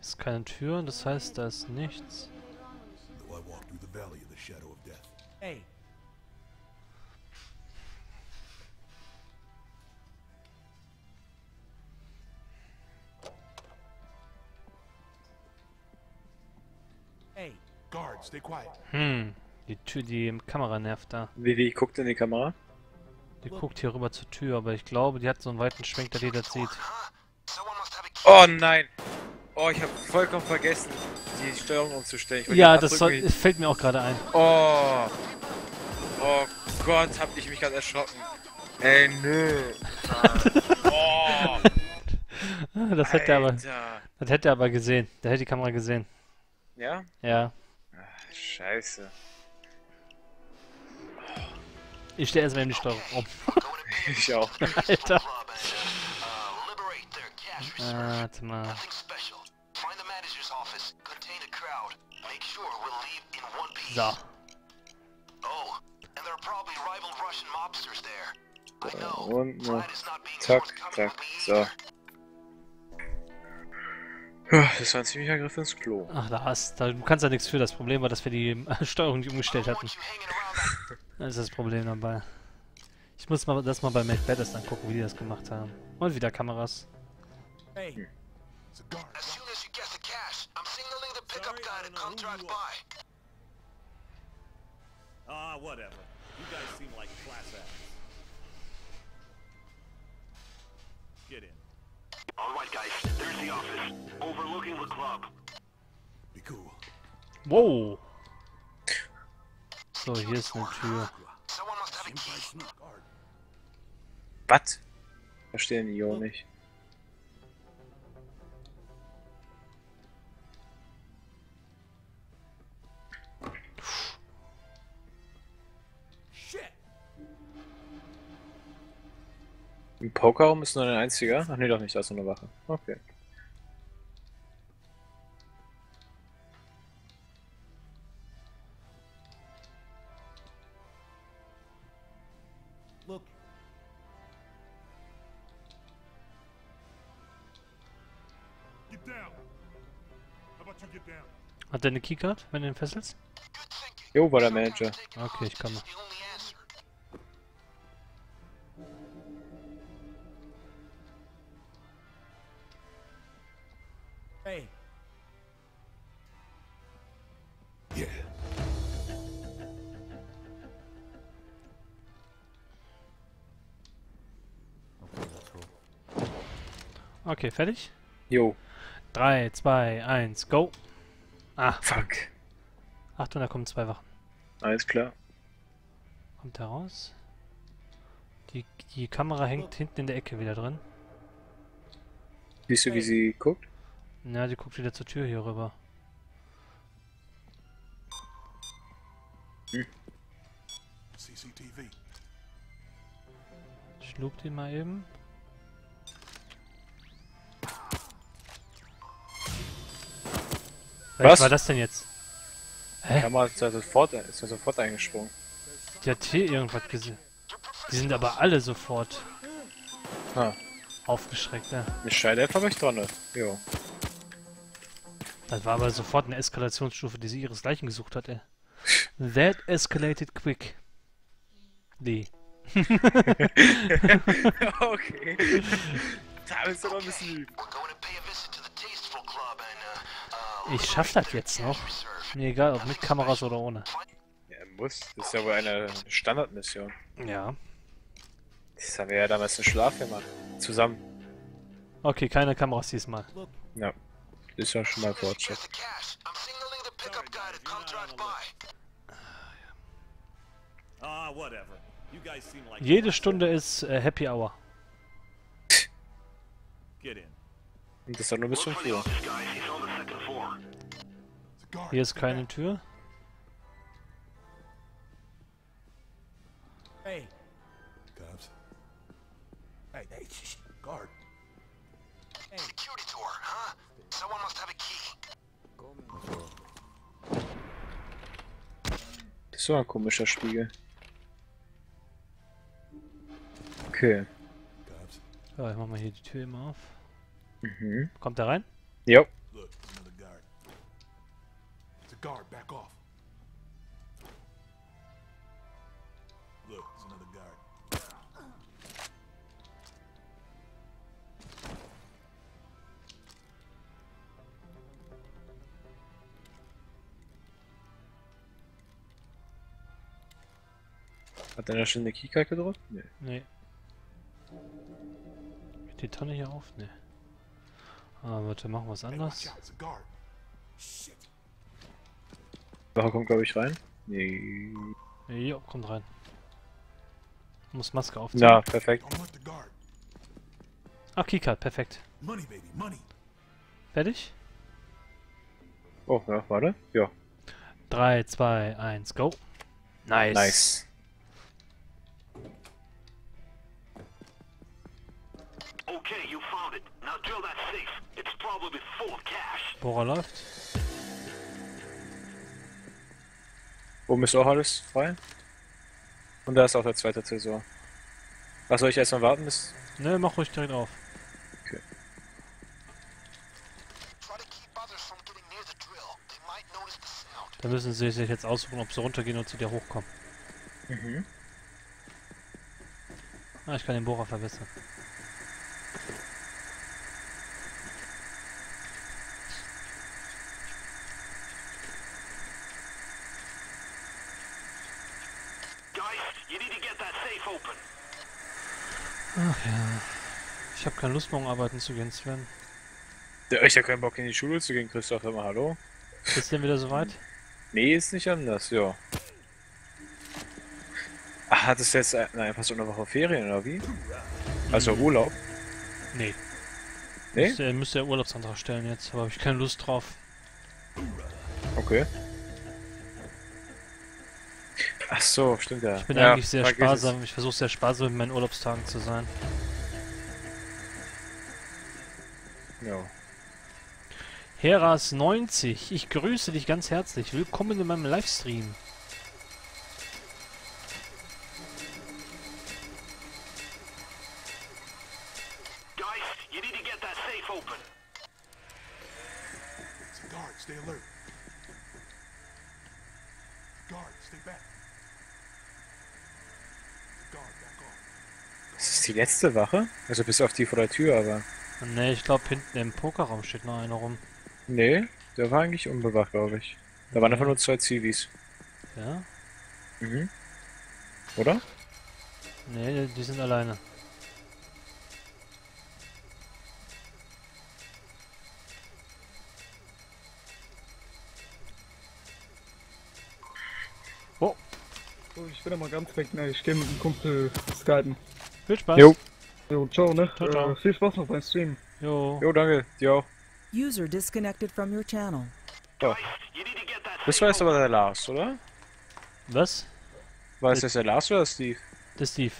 Ist keine Tür, das heißt, da ist nichts. Though I walk through the valley of the shadow of death. Hey. Hey. Guard, stay quiet. Hm, die Tür, die Kamera nervt da. Vivi guckt in die Kamera. Die guckt hier rüber zur Tür, aber ich glaube, die hat so einen weiten Schwenk, dass die das sieht. Oh nein! Oh, ich habe vollkommen vergessen, die Steuerung umzustellen. Ja, das soll, abdrücken, fällt mir auch gerade ein. wie- Oh! Oh Gott, hab ich mich gerade erschrocken. Ey, nö. oh, Das hätte er aber, das hätte er aber gesehen. Der hätte die Kamera gesehen. Ja? Ja. Scheiße. Ich stehe erstmal in die Steuerung um. A Ich auch. Alter. Warte mal. Nothing special. Find the manager's office, contain a crowd. Make sure we'll leave in one piece. So. Oh, and there are probably rival Russian mobsters there. I So, know. und noch. Zack, zack, so. Das war ein ziemlicher Griff ins Klo. Ach, da hast da, du kannst ja nichts für. Das Problem war, dass wir die äh, Steuerung nicht umgestellt hatten. Das ist das Problem dabei. Ich muss mal das mal bei Macbeth angucken, wie die das gemacht haben. Und wieder Kameras. Hey. As soon as you get the cash, I'm signaling the pickup Sorry, I guy to come drive by. Ah, whatever. You guys seem like class acts. Get in. All right, guys. There's the office, overlooking the club. Be cool. Wow! So, hier ist eine Tür. Was? Verstehen die Jo nicht. Shit! Im Pokerraum ist nur ein einziger? Ach nee, doch nicht, da ist nur eine Wache. Okay. Hat der eine Keycard, wenn du ihn fesselst? Jo, war der Manager. Okay, ich komme. Hey. Yeah. Okay, fertig? Jo. 3, 2, 1, go! Ah, Fuck. Achtung, da kommen zwei Wachen. Alles klar. Kommt da raus? Die, die Kamera hängt hinten in der Ecke wieder drin. Siehst du, wie sie guckt? Na, die guckt wieder zur Tür hier rüber. CCTV. Ich loop den mal eben. Was? Was war das denn jetzt? Die Kamera ist ja sofort, ist ja sofort eingesprungen. Die hat hier irgendwas gesehen. Die sind aber alle sofort Ah, aufgeschreckt, ja. mit Scheidelf habe ich dran. ne? Jo. Das war aber sofort eine Eskalationsstufe, die sie ihresgleichen gesucht hat, ey. That escalated quick. Die. okay. da bist du noch ein bisschen lieb. Ich schaff das jetzt noch. Mir egal, ob mit Kameras oder ohne. Ja, muss. Das ist ja wohl eine Standardmission. Ja. Das haben wir ja damals im Schlaf gemacht. Zusammen. Okay, keine Kameras diesmal. Ja. Ist ja schon mal Fortschritt. Jede Stunde ist äh, Happy Hour. Und das ist doch nur bis 5 Uhr. Hier ist keine Tür. Hey. Cops. Hey, hey, shh. Guard. Security door, huh? Someone must have a key. Das ist so ein komischer Spiegel. Okay. Ja, ich mach mal hier die Tür immer auf. Mhm. Kommt er rein? Jo. Back off. Look, it's another guard. Hat einer schon eine Keycard gedrückt? Nee. Nee. Geht die Tonne hier auf? Nee. Ah, warte, machen wir was Hey, watch anderes. out. Wache kommt, glaube ich, rein. Nee. Jo, kommt rein. Muss Maske aufziehen. Na, perfekt. Ach, Keycard, perfekt. Money, baby, money. Fertig? Oh, ja, warte. Ja. 3, 2, 1, go. Nice. Nice. Okay, you found it. Now drill that safe. It's probably full of cash. Bohrer läuft. Oben ist auch alles frei. Und da ist auch der zweite Tresor. Was soll ich erstmal warten bis. Ne, mach ruhig direkt auf. Sound. Da müssen sie sich jetzt aussuchen, ob sie runtergehen und zu dir hochkommen. Mhm. Ah, ich kann den Bohrer verbessern. Geist, you need to get that safe open. Ach ja. Ich habe keine Lust, morgen arbeiten zu gehen, Sven. Ja, ich hab keinen Bock in die Schule zu gehen, Christoph. Sag mal hallo. Ist denn wieder soweit? Nee, ist nicht anders, ja. Ach, hattest du jetzt äh, na, einfach so eine Woche Ferien oder wie? Also Urlaub? Nee. Nee? Müsste, müsste er Urlaubsantrag stellen jetzt, aber habe ich keine Lust drauf. Okay. Ach so, stimmt ja. Ich bin ja, eigentlich sehr sparsam. Ich versuche sehr sparsam mit meinen Urlaubstagen zu sein. Ja. Heras90, ich grüße dich ganz herzlich. Willkommen in meinem Livestream. Geist, you need to get that safe open. It's a guard. Stay alert. Guard, stay back. Guard, back off. Das ist die letzte Wache? Also bis auf die vor der Tür, aber. Ne, ich glaube hinten im Pokerraum steht noch einer rum. Nee, der war eigentlich unbewacht, glaube ich. Da waren einfach nur zwei Zivis. Ja? Mhm. Oder? Ne, die sind alleine. Oh, ich bin aber ganz weg, ne? Ich geh mit dem Kumpel skypen. Viel Spaß. Jo. Jo, ciao, ne? Ciao, ciao. Äh, viel Spaß noch beim Stream. Jo. Jo, danke. Dir auch. User disconnected from your channel. So. Das war jetzt aber der Lars, oder? Was? War es jetzt der Lars oder Steve? Das ist Steve.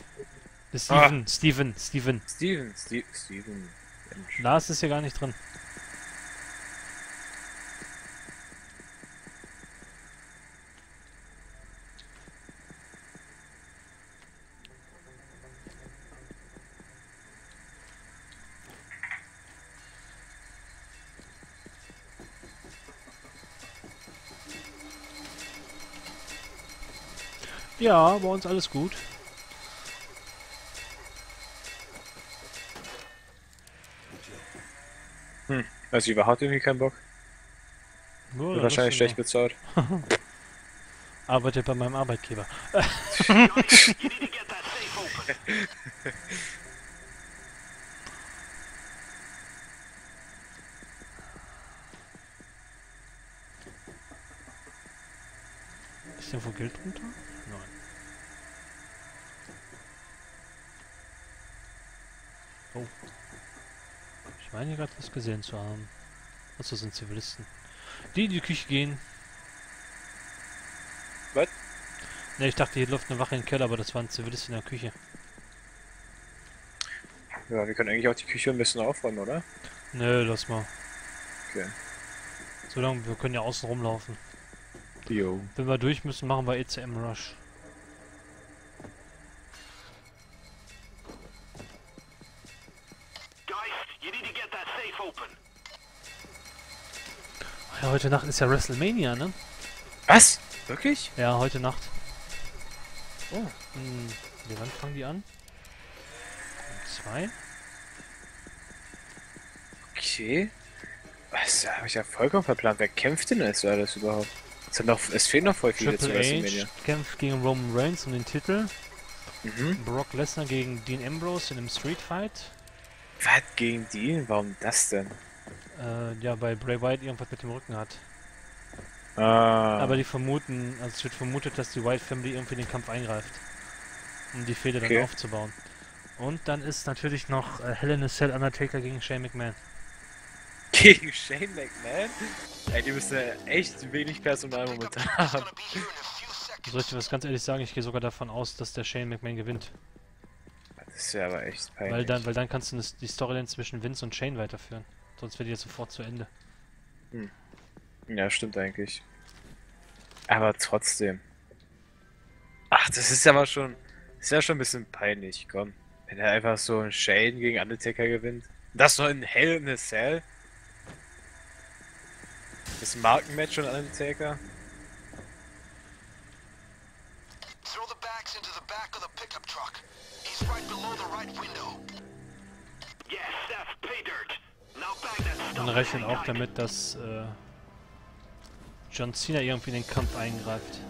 Das ist Ah. Steven. Steven. Steven. Steven. Steve, Steven. Mensch. Lars ist hier gar nicht drin. Ja, bei uns alles gut. Also, Iva hat irgendwie keinen Bock. Das wahrscheinlich schlecht immer- bezahlt. Arbeitet bei meinem Arbeitgeber. Ist irgendwo Geld runter? Nein. Oh. Ich meine gerade was gesehen zu haben. Achso, sind Zivilisten. Die in die Küche gehen. Was? Ne, ich dachte, hier läuft eine Wache im Keller, aber das waren Zivilisten in der Küche. Ja, wir können eigentlich auch die Küche ein bisschen aufräumen, oder? Nö, lass mal. Okay. Solange wir können ja außen rumlaufen. Jo. Wenn wir durch müssen, machen wir ECM Rush. Ja, heute Nacht ist ja WrestleMania, ne? Was? Wirklich? Ja, heute Nacht. Oh. Hm, wie wann fangen die an? Um zwei? Okay. Was? Da habe ich ja vollkommen verplant. Wer kämpft denn als alles überhaupt? Es, noch, es fehlen noch voll viele zu Triple WrestleMania. H kämpft gegen Roman Reigns um den Titel. Mhm. Brock Lesnar gegen Dean Ambrose in einem Street Fight. Was gegen die? Warum das denn? Äh, ja, weil Bray Wyatt irgendwas mit dem Rücken hat. Ah. Aber die vermuten, also es wird vermutet, dass die White Family irgendwie in den Kampf eingreift. Um die Fehde Okay. dann aufzubauen. Und dann ist natürlich noch äh, Hell in a Cell Undertaker gegen Shane McMahon. Gegen Shane McMahon? Ey, die müssen ja echt wenig Personal momentan haben. Soll ich dir was ganz ehrlich sagen? Ich gehe sogar davon aus, dass der Shane McMahon gewinnt. Das ist ja aber echt peinlich. Weil dann, weil dann kannst du die Storyline zwischen Vince und Shane weiterführen. Sonst wird die jetzt sofort zu Ende. Ja, stimmt eigentlich. Aber trotzdem. Ach, das ist aber schon. Das ist ja schon ein bisschen peinlich, komm. Wenn er einfach so ein Shane gegen Undertaker gewinnt. Das noch in Hell in a Cell. Das Markenmatch von Undertaker. Throw the bags into the back of the pickup truck. He's right below the right window. Yes, that's pay dirt. Now bag that Und rechnen auch damit, dass äh, John Cena irgendwie in den Kampf eingreift.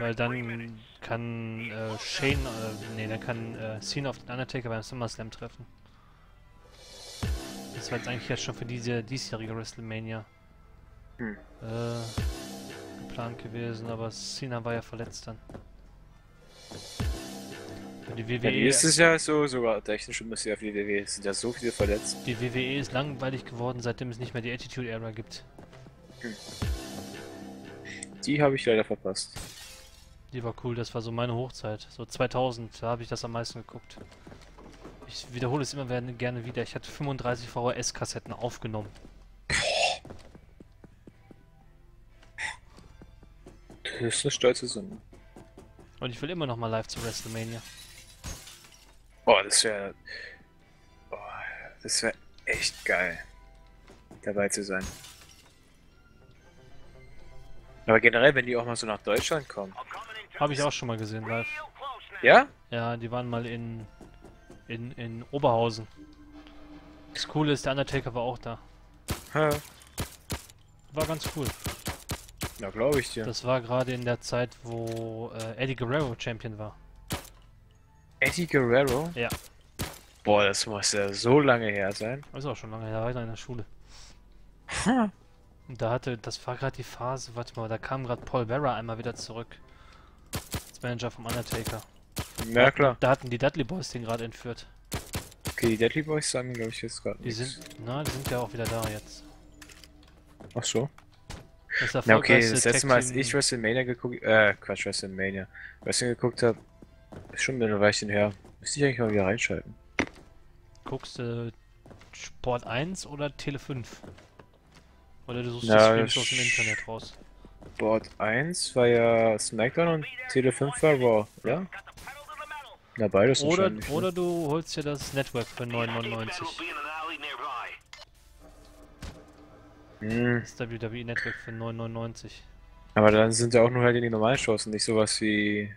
Weil dann kann äh, Shane, äh, nee, dann kann äh, Cena auf den Undertaker beim SummerSlam treffen. Das war jetzt eigentlich jetzt schon für diese diesjährige WrestleMania Hm. äh, geplant gewesen, aber Cena war ja verletzt dann. Und Die Ja, WWE, nächstes Jahr ist so sogar technisch müsste ja für die WWE. Es sind ja so viele verletzt. die WWE ist langweilig geworden, seitdem es nicht mehr die Attitude Era gibt. Die habe ich leider verpasst. Die war cool, das war so meine Hochzeit. So 2000, da habe ich das am meisten geguckt. Ich wiederhole es immer gerne wieder. Ich hatte 35 VHS-Kassetten aufgenommen. Das ist eine stolze Summe. Und ich will immer noch mal live zu WrestleMania. Boah, das wäre. Boah, das wäre echt geil. Dabei zu sein. Aber generell, wenn die auch mal so nach Deutschland kommen. Habe ich auch schon mal gesehen live. Ja? Ja, die waren mal in, in, in Oberhausen. Das Coole ist, der Undertaker war auch da. Ha. War ganz cool. Na, glaube ich dir. Das war gerade in der Zeit, wo äh, Eddie Guerrero Champion war. Eddie Guerrero? Ja. Boah, das muss ja so lange her sein. Ist auch schon lange her, da war ich noch in der Schule. Hm. Und da hatte, das war gerade die Phase, warte mal, da kam gerade Paul Vera einmal wieder zurück. Als Manager vom Undertaker. Ja, klar. Da hatten die Dudley Boys den gerade entführt. Okay, die Deadly Boys sagen, glaube ich, jetzt gerade. Die sind, na, die sind ja auch wieder da jetzt. Ach so. Das Na okay, das letzte Mal, als ich WrestleMania geguckt, äh, Quatsch, WrestleMania, Wrestling geguckt habe, ist schon ein Weilchen her. Müsste ich eigentlich mal wieder reinschalten. Guckst du Sport 1 oder Tele 5? Oder du suchst Na, die Streams aus dem Internet raus? Board 1 war ja SmackDown und Tele 5 war Raw, oder? Na, beides Oder, ne? oder du holst dir das Network für 9,99. Will be in an alley nearby. Hm, Das WWE Network für 9,99. aber dann sind ja auch nur halt die normalen Shows und nicht sowas wie...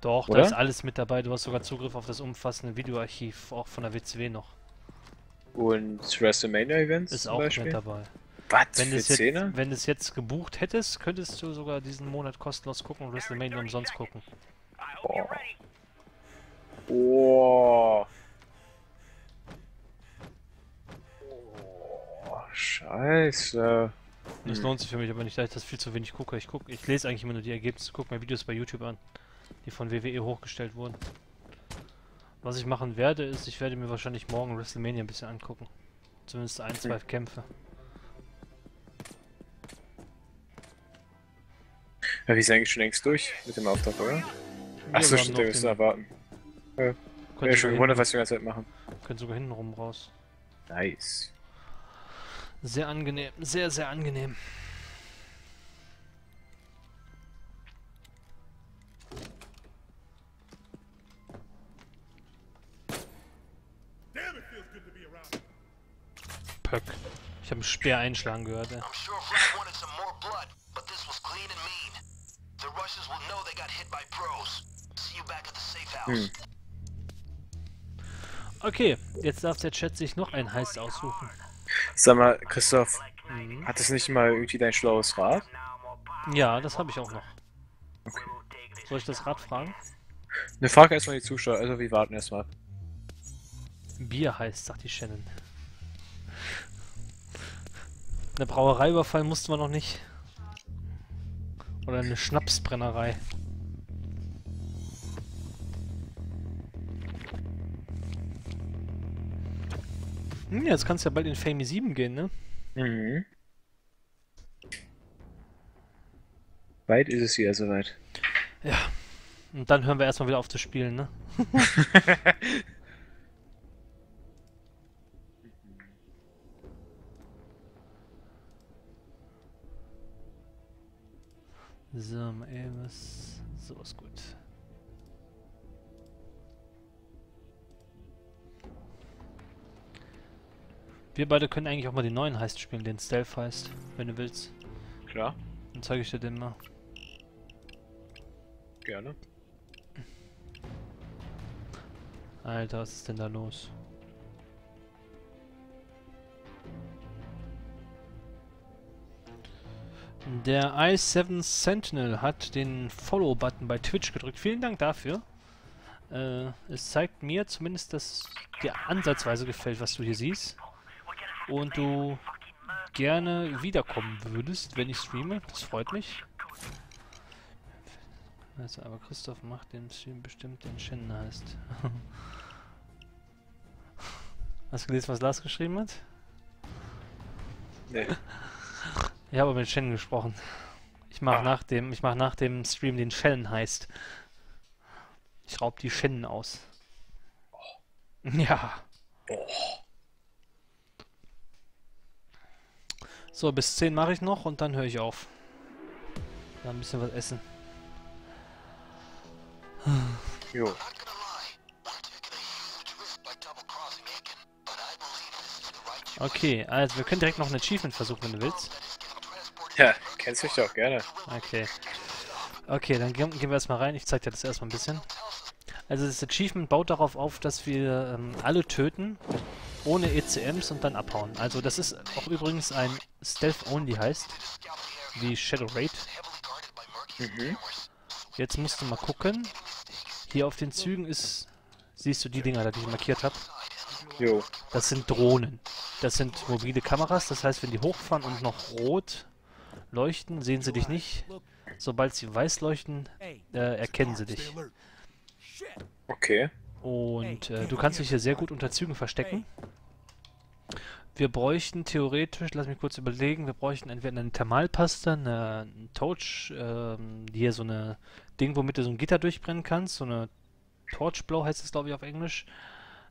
Doch, da Oder? ist alles mit dabei. Du hast sogar Zugriff auf das umfassende Videoarchiv, auch von der WCW noch. Und WrestleMania-Events Ist auch Beispiel? mit dabei. Was, Wenn für du es jetzt, wenn du es jetzt gebucht hättest, könntest du sogar diesen Monat kostenlos gucken und WrestleMania umsonst gucken. Boah. Boah. Oh, scheiße. Das Hm. lohnt sich für mich, aber nicht, da ich das viel zu wenig gucke. Ich gucke, ich lese eigentlich immer nur die Ergebnisse, gucke mir Videos bei YouTube an, die von WWE hochgestellt wurden. Was ich machen werde, ist, ich werde mir wahrscheinlich morgen WrestleMania ein bisschen angucken. Zumindest ein, zwei Kämpfe. Ja, wir sind eigentlich schon längst durch mit dem Auftrag, oder? Ja, Achso, wir stimmt, wir noch müssen erwarten. Ja, Könnt ja schon gewundert, was wir die ganze Zeit machen. Können sogar hinten rum raus. Nice. Sehr angenehm, sehr, sehr angenehm. Pöck. Ich habe einen Speer einschlagen gehört. Ey. The Russians will know they got hit by pros. See you back at the safe house. Okay, jetzt darf der Chat sich noch ein Heist aussuchen. Sag mal, Christoph, Mhm. hat es nicht mal irgendwie dein schlaues Rad? Ja, das habe ich auch noch. Soll ich das Rad fragen? Ne, frag erstmal die Zuschauer, also wir warten erstmal. Bier heißt, sagt die Shannon. Eine Brauerei überfallen mussten wir noch nicht. Oder eine Schnapsbrennerei. Hm, jetzt kannst du ja bald in Fame 7 gehen, ne? Mhm. Bald ist es wieder soweit. Ja. Und dann hören wir erstmal wieder auf zu spielen, ne? So, mal eben was. So ist gut. Wir beide können eigentlich auch mal den neuen Heist spielen, den Stealth Heist, wenn du willst. Klar, Dann zeige ich dir den mal. gerne. Alter, was ist denn da los? Der i7 Sentinel hat den Follow-Button bei Twitch gedrückt. Vielen Dank dafür. Äh, es zeigt mir zumindest, dass dir ansatzweise gefällt, was du hier siehst. Und du gerne wiederkommen würdest, wenn ich streame. Das freut mich. Also, aber Christoph macht den Stream bestimmt, den Shen heißt. Hast du gelesen, was Lars geschrieben hat? Nee. Ich habe mit Shen gesprochen. Ich mache Ah. nach dem, ich mache nach dem Stream den Shen heißt. Ich raub die Shen aus. Ja. So, bis 10 mache ich noch und dann höre ich auf. Dann ein bisschen was essen. Jo. Okay, also wir können direkt noch ein Achievement versuchen, wenn du willst. That is getting transported Ja, kennst mich doch gerne. Okay. Okay, dann gehen, gehen wir erstmal rein. Ich zeig dir das erstmal ein bisschen. Also das Achievement baut darauf auf, dass wir ähm, alle töten, ohne ECMs und dann abhauen. Also das ist auch übrigens ein Stealth-Only heißt, wie Shadow Raid. Mhm. Jetzt musst du mal gucken. Hier auf den Zügen ist, siehst du die Dinger, die ich markiert habe. Jo. Das sind Drohnen. Das sind mobile Kameras, das heißt, wenn die hochfahren und noch rot leuchten, sehen sie dich nicht. Sobald sie weiß leuchten, äh, erkennen sie dich. Okay. Und äh, du kannst dich hier sehr gut unter Zügen verstecken. Wir bräuchten theoretisch, lass mich kurz überlegen, wir bräuchten entweder eine Thermalpaste, eine, einen Torch, ähm, hier so eine Ding, womit du so ein Gitter durchbrennen kannst, so eine Torchblow heißt es glaube ich auf Englisch,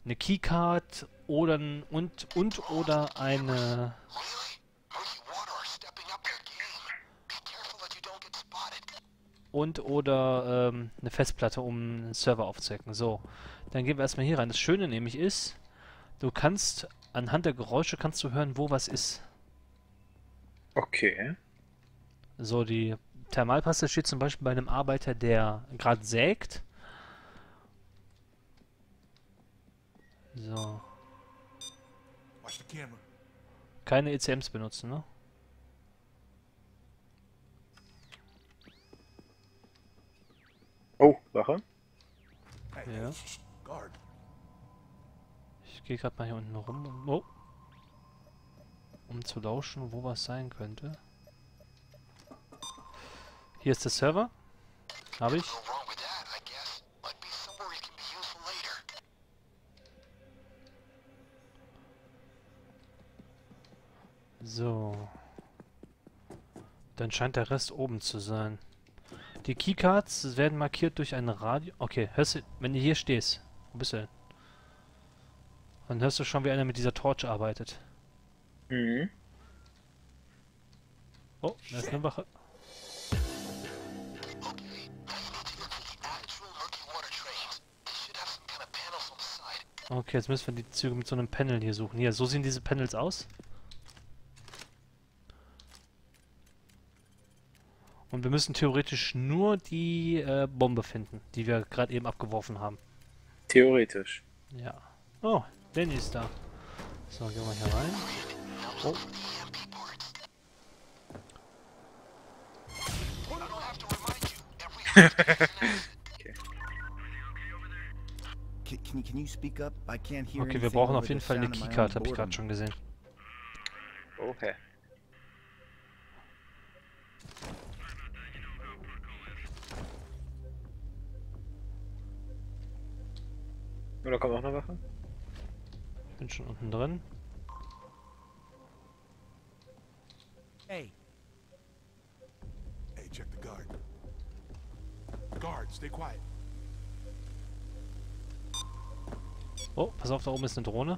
eine Keycard oder ein, und und oder eine Really? Murky Water are stepping up their game. Be careful that you don't get spotted. Und oder ähm, eine Festplatte, um einen Server aufzuhacken. So, dann gehen wir erstmal hier rein. Das Schöne nämlich ist, du kannst anhand der Geräusche kannst du hören, wo was ist. Okay. So, die Thermalpaste steht zum Beispiel bei einem Arbeiter, der gerade sägt. So, keine ECMs benutzen, ne? Oh, Wache. Ja. Ich gehe gerade mal hier unten rum, um, oh, um zu lauschen, wo was sein könnte. Hier ist der Server. Habe ich. So. Dann scheint der Rest oben zu sein. Die Keycards werden markiert durch ein Radio. Okay, hörst du, wenn du hier stehst, wo bist du denn? Dann hörst du schon, wie einer mit dieser Torch arbeitet. Mhm. Oh, da ist eine Wache. Okay, jetzt müssen wir die Züge mit so einem Panel hier suchen. Hier, so sehen diese Panels aus. Und wir müssen theoretisch nur die äh, Bombe finden, die wir gerade eben abgeworfen haben. Theoretisch. Ja. Oh, Danny ist da. So, gehen wir hier rein. Oh, okay, wir brauchen auf jeden the Fall eine Keycard, habe ich gerade schon gesehen. Okay. Oder kommt auch eine Wache? Bin schon unten drin. Hey, Hey, check the guard. Guard, stay quiet. Oh, pass auf, da oben ist eine Drohne.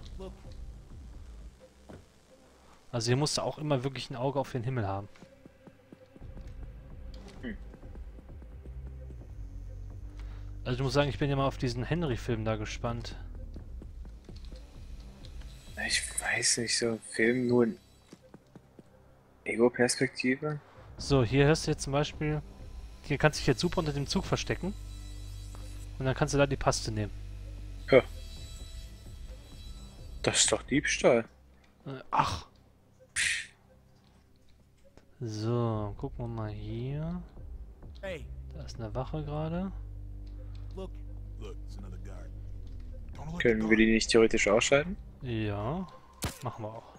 Also hier musst du auch immer wirklich ein Auge auf den Himmel haben. Also ich muss sagen, ich bin ja mal auf diesen Henry-Film da gespannt. Ich weiß nicht, so ein Film nur in Ego-Perspektive? So, hier hörst du jetzt zum Beispiel... Hier kannst du dich jetzt super unter dem Zug verstecken. Und dann kannst du da die Paste nehmen. Ja. Das ist doch Diebstahl. Ach! So, gucken wir mal hier. hey, Da ist eine Wache gerade. Können wir die nicht theoretisch ausschalten? Ja, machen wir auch.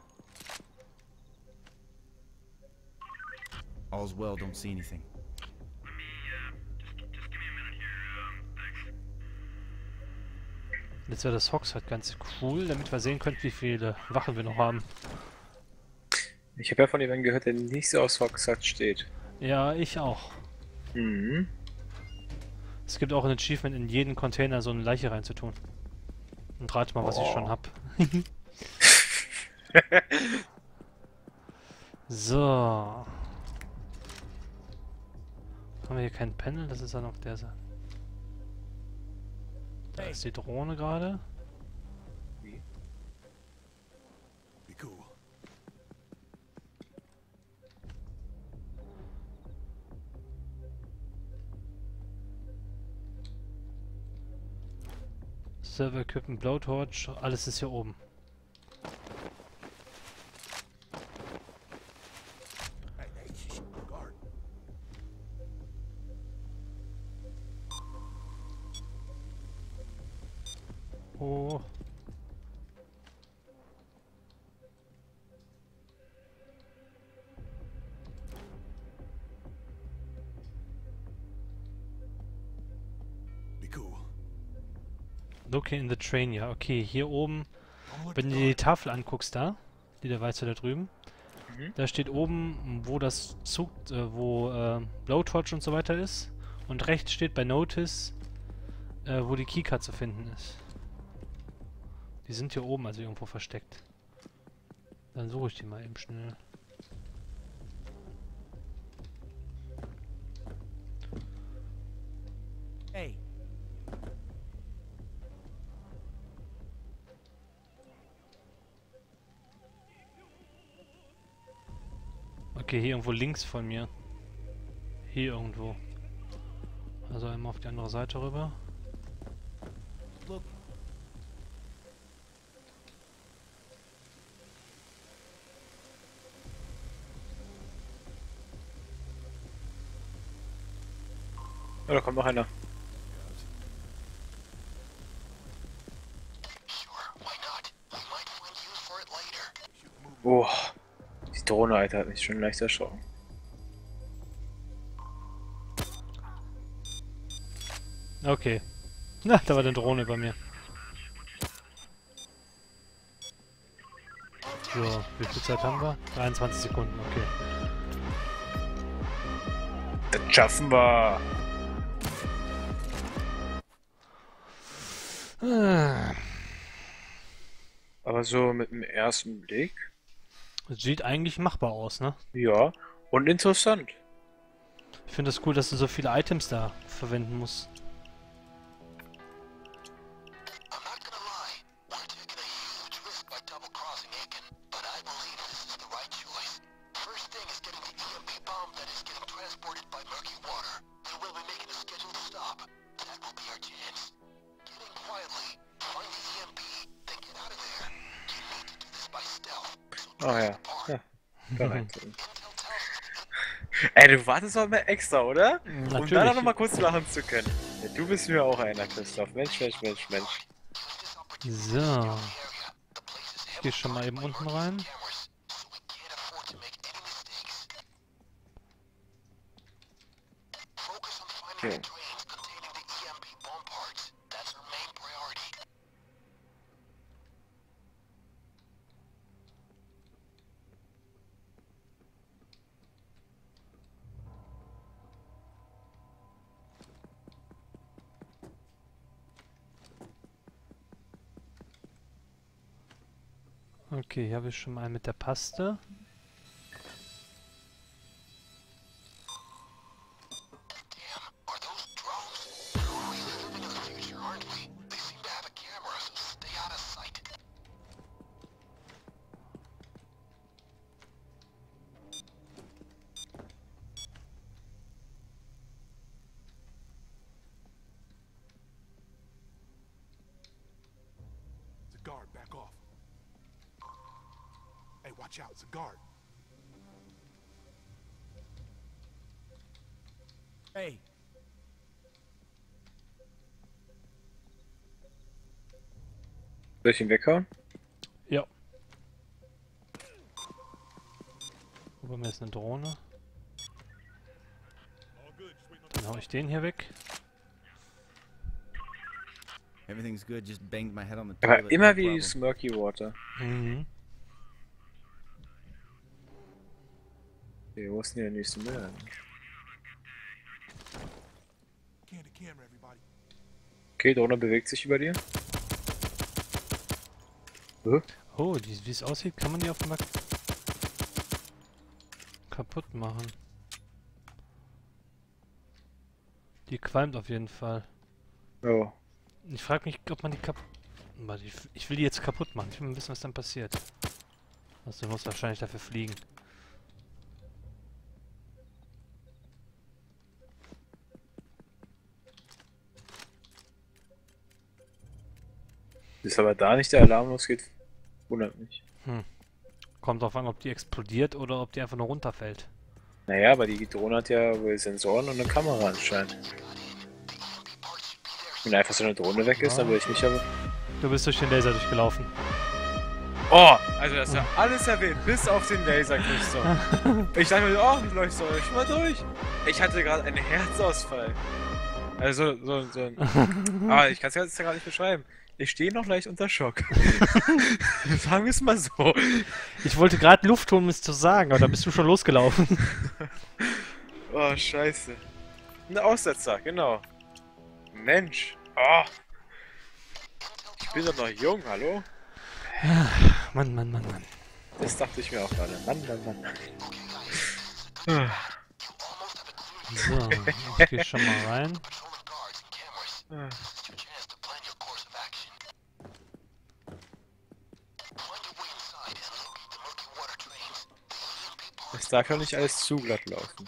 All's well, don't see anything. Jetzt wäre das Hox halt ganz cool, damit wir sehen können, wie viele Wachen wir noch haben. Ich habe ja von jemandem gehört, der nicht so aus Hogsat steht. Ja, ich auch. Mhm. Es gibt auch ein Achievement, in jeden Container so eine Leiche reinzutun. Und rate mal, was ich schon hab. so. Haben wir hier kein Panel? Das ist ja noch der. Sa- Da ist die Drohne gerade. Server Equipment, Blowtorch, alles ist hier oben. Oh. Looking in the train, ja. Okay, hier oben, wenn du dir die Tafel anguckst da, die der weiße da drüben, Mhm. da steht oben, wo das Zug, äh, wo äh, Blowtorch und so weiter ist. Und rechts steht bei Notice, äh, wo die Keycard zu finden ist. Die sind hier oben, also irgendwo versteckt. Dann suche ich die mal eben schnell. Okay, hier irgendwo links von mir. Hier irgendwo. Also einmal auf die andere Seite rüber. look, Oh, da kommt noch einer. Die Drohne, Alter, hat mich schon leicht erschrocken. Okay. Na, da war eine Drohne bei mir. So, wie viel Zeit haben wir? 23 Sekunden, okay. Das schaffen wir. Ah, Aber so mit dem ersten Blick, Sieht eigentlich machbar aus, ne? ja. Und interessant. Ich finde es cool, dass du so viele Items da verwenden musst. Du wartest mal extra, oder? Um dann Natürlich. auch noch mal kurz lachen zu können. Ja, du bist mir auch einer, Christoph. Mensch, Mensch, Mensch, Mensch. So. Ich gehe schon mal eben unten rein. cameras, Okay, hier habe ich schon mal mit der Paste. Guard. Back off. Hey, watch out. It's a guard. hey, Soll ich ihn weghauen? Ja. Über mir ist eine Drohne. Dann hau ich den hier weg. everything's good. Just banged my head on the Aber immer wie problem. dieses Murky Water. Mhm. Okay, wo ist denn der nächste Müll? Okay, Drohne bewegt sich über dir. Hä? Oh, die, wie es aussieht, kann man die auf dem Markt kaputt machen. Die qualmt auf jeden Fall. Oh. Ich frage mich, ob man die kaputt... Warte, ich, ich will die jetzt kaputt machen. Ich will mal wissen, was dann passiert. Also, du musst wahrscheinlich dafür fliegen. Bis aber da nicht der Alarm losgeht, wundert mich. Kommt drauf an, ob die explodiert oder ob die einfach nur runterfällt. Naja, aber die Drohne hat ja wohl Sensoren und eine Kamera anscheinend. Wenn einfach so eine Drohne weg ist, dann würde ich mich aber... Du bist durch den Laser durchgelaufen. Oh, also das ist ja alles erwähnt, bis auf den Laserküster. ich dachte mir, oh, wie läuft euch mal durch? Ich hatte gerade einen Herzausfall. Also so, so ein... Aber ich kann es jetzt gar nicht beschreiben. Ich stehe noch leicht unter Schock. Sagen wir es mal so. Ich wollte gerade Luft holen, um es zu sagen, aber da bist du schon losgelaufen. Oh, scheiße. Ein Aussetzer, genau. Mensch. Oh. Ich bin doch noch jung, hallo? Mann, Mann, Mann, Mann. Das dachte ich mir auch gerade. Mann, Mann, Mann. So, ich geh schon mal rein. Es darf ja nicht alles zu glatt laufen.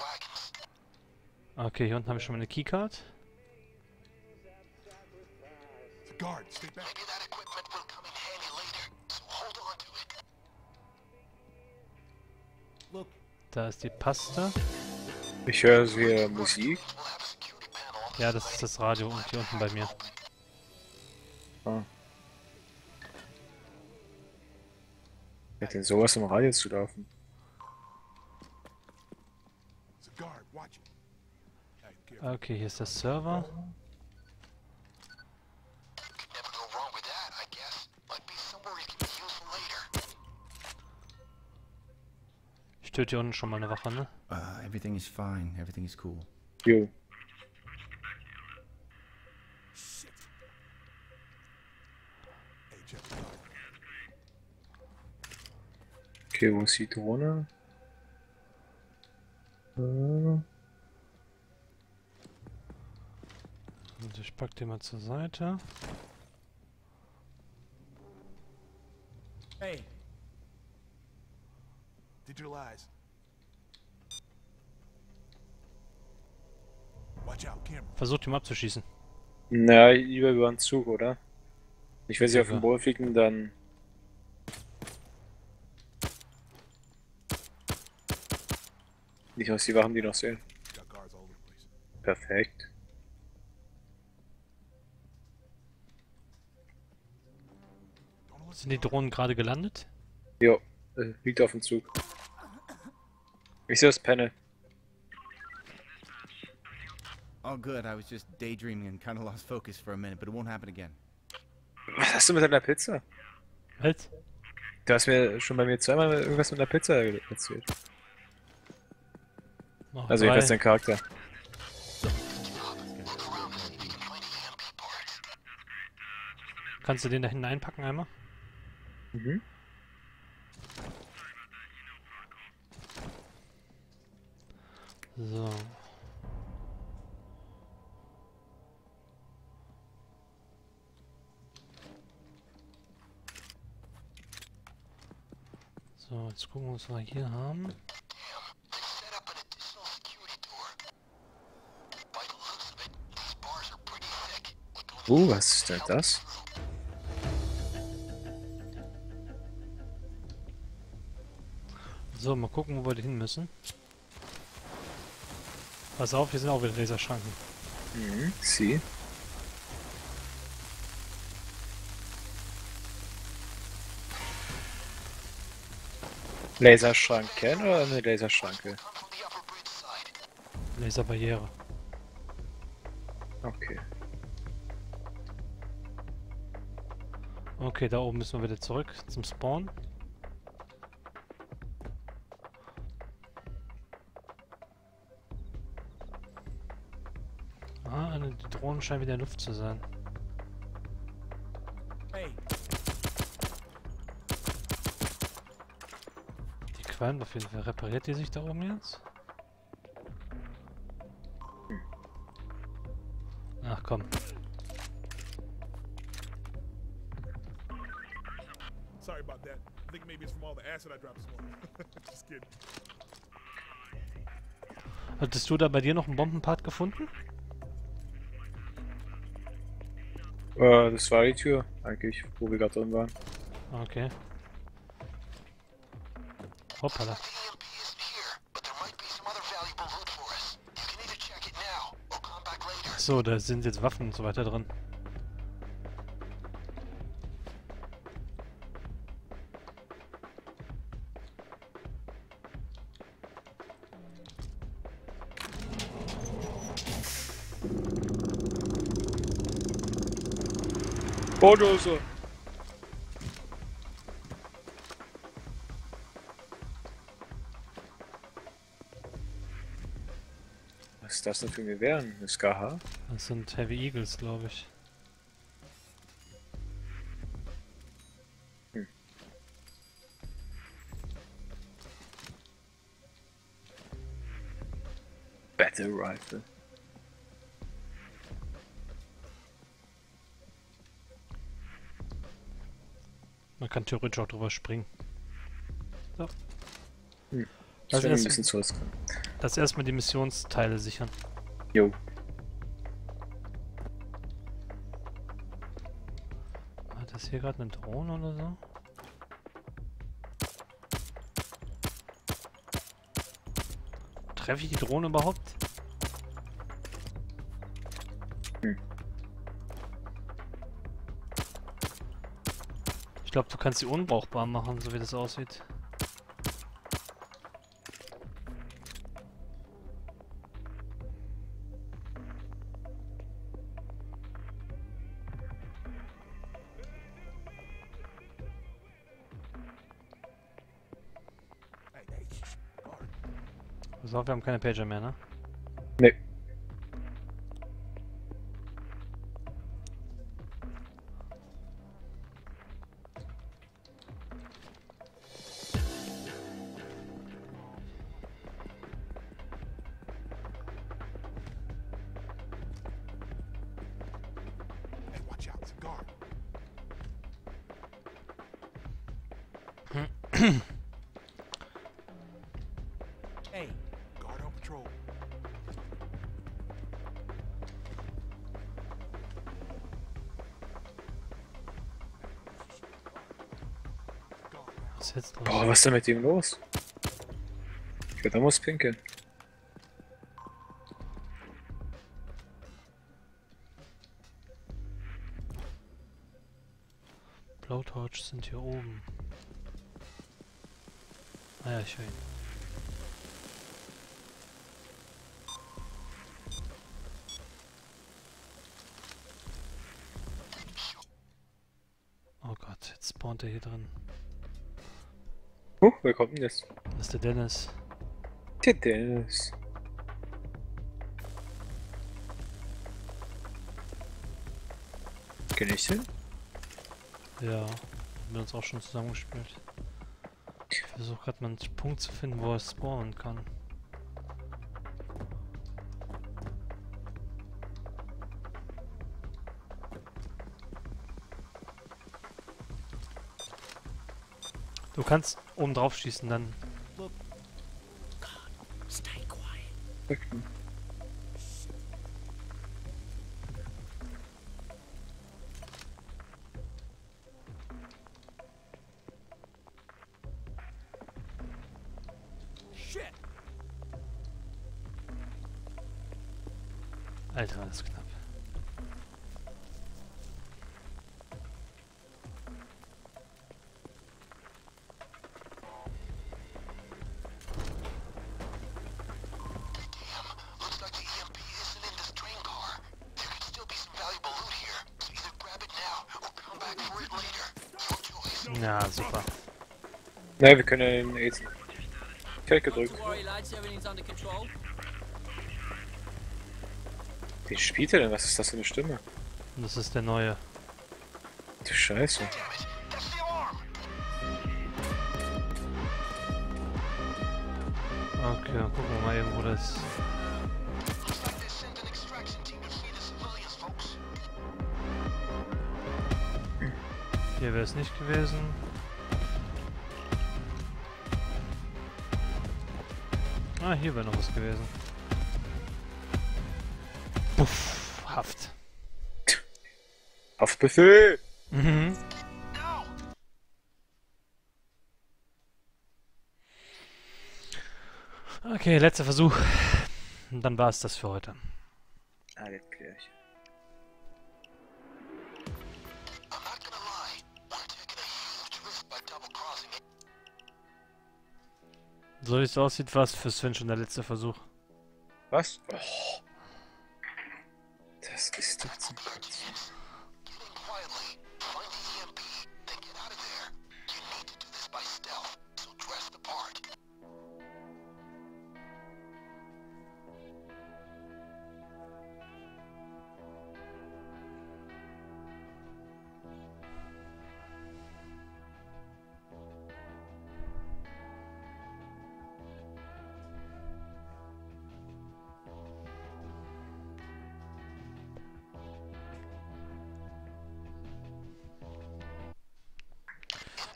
Okay, hier unten habe ich schon mal eine Keycard. Da ist die Paste. Ich höre hier Musik. Ja, das ist das Radio und hier unten bei mir. Ah. Wer hat denn sowas im Radio zu laufen? It's a guard, watch it. Hey, careful. Okay, hier ist der Server. Ich töte hier unten schon mal eine Wache, ne? uh, everything is fine. Everything is cool. Jo. Okay, wo ist die Drohne? Äh, Und ich pack den mal zur Seite. Hey, Digital eyes. Watch out, camera. Versucht ihn abzuschießen. Na, lieber über den Zug, oder? Ich will sie auf den Boden fliegen, dann. Nicht aus die Wachen, die noch sehen. Perfekt. Don't let Sind die Drohnen gerade gelandet? Jo, äh, liegt auf dem Zug. Ich sehe das Panel. all good. I was just daydreaming and kind of lost focus for a minute, but it won't happen again. Was hast du mit deiner Pizza? Halt! Du hast mir schon bei mir zweimal irgendwas mit einer Pizza erzählt. Noch Also jedenfalls dein Charakter. Kannst du den da hinten einpacken einmal? Mhm. So. So, jetzt gucken wir, was wir hier haben. Uh, was ist denn das? So, mal gucken, wo wir hin müssen. Pass auf, hier sind auch wieder Laserschranken. Mhm, sie. Laserschranken oder eine Laserschranke? Laserbarriere. Okay. Okay, da oben müssen wir wieder zurück zum Spawn. Die Drohnen scheinen wieder in der Luft zu sein. Hey, Die qualmt auf jeden Fall. Repariert die sich da oben jetzt? Ach komm. Sorry about that. I think maybe it's from all the acid I dropped this morning. Just kidding. Hattest du da bei dir noch einen Bombenpart gefunden? Äh, das war die Tür, eigentlich, wo wir gerade drin waren. Okay. Hoppala. So, da sind jetzt Waffen und so weiter drin. Bulldozer! Was ist das denn für ein Gewehr? Ein SKH? Das sind Heavy Eagles, glaube ich. Battle Rifle. Kann theoretisch auch drüber springen. So. Das Also wäre ein erst- bisschen zu. Lass erstmal die Missionsteile sichern. Jo. Hat das hier gerade eine Drohne oder so? Treffe ich die Drohne überhaupt? Glaube, du kannst sie unbrauchbar machen, so wie das aussieht. Auf, wir haben keine Pager mehr, ne? Ist jetzt los? Boah, was ist denn mit ihm los? Ich glaube, er muss pinkeln. Blowtorch sind hier oben. Ah ja, ich ihn. Oh Gott, jetzt spawnt er hier drin. Huh, wer kommt denn jetzt? Das ist der Dennis. Der Dennis. Kenn ich den? Ja, haben wir uns auch schon zusammengespielt. Ich versuche gerade mal einen Punkt zu finden, wo er spawnen kann. Du kannst oben drauf schießen, dann. Okay. shit. Na, wir können aids. Feld gedrückt. Wie spielt er denn? Was ist das für eine Stimme? Das ist der neue. Du Scheiße. Okay, dann gucken wir mal eben, wo das. Hier wäre es nicht gewesen. Ah, hier wäre noch was gewesen. Puff, Haft. Haftbefehl! Mhm. Okay, letzter Versuch. Und dann war es das für heute. So wie es aussieht, war es für Sven schon der letzte Versuch. Was? Oh.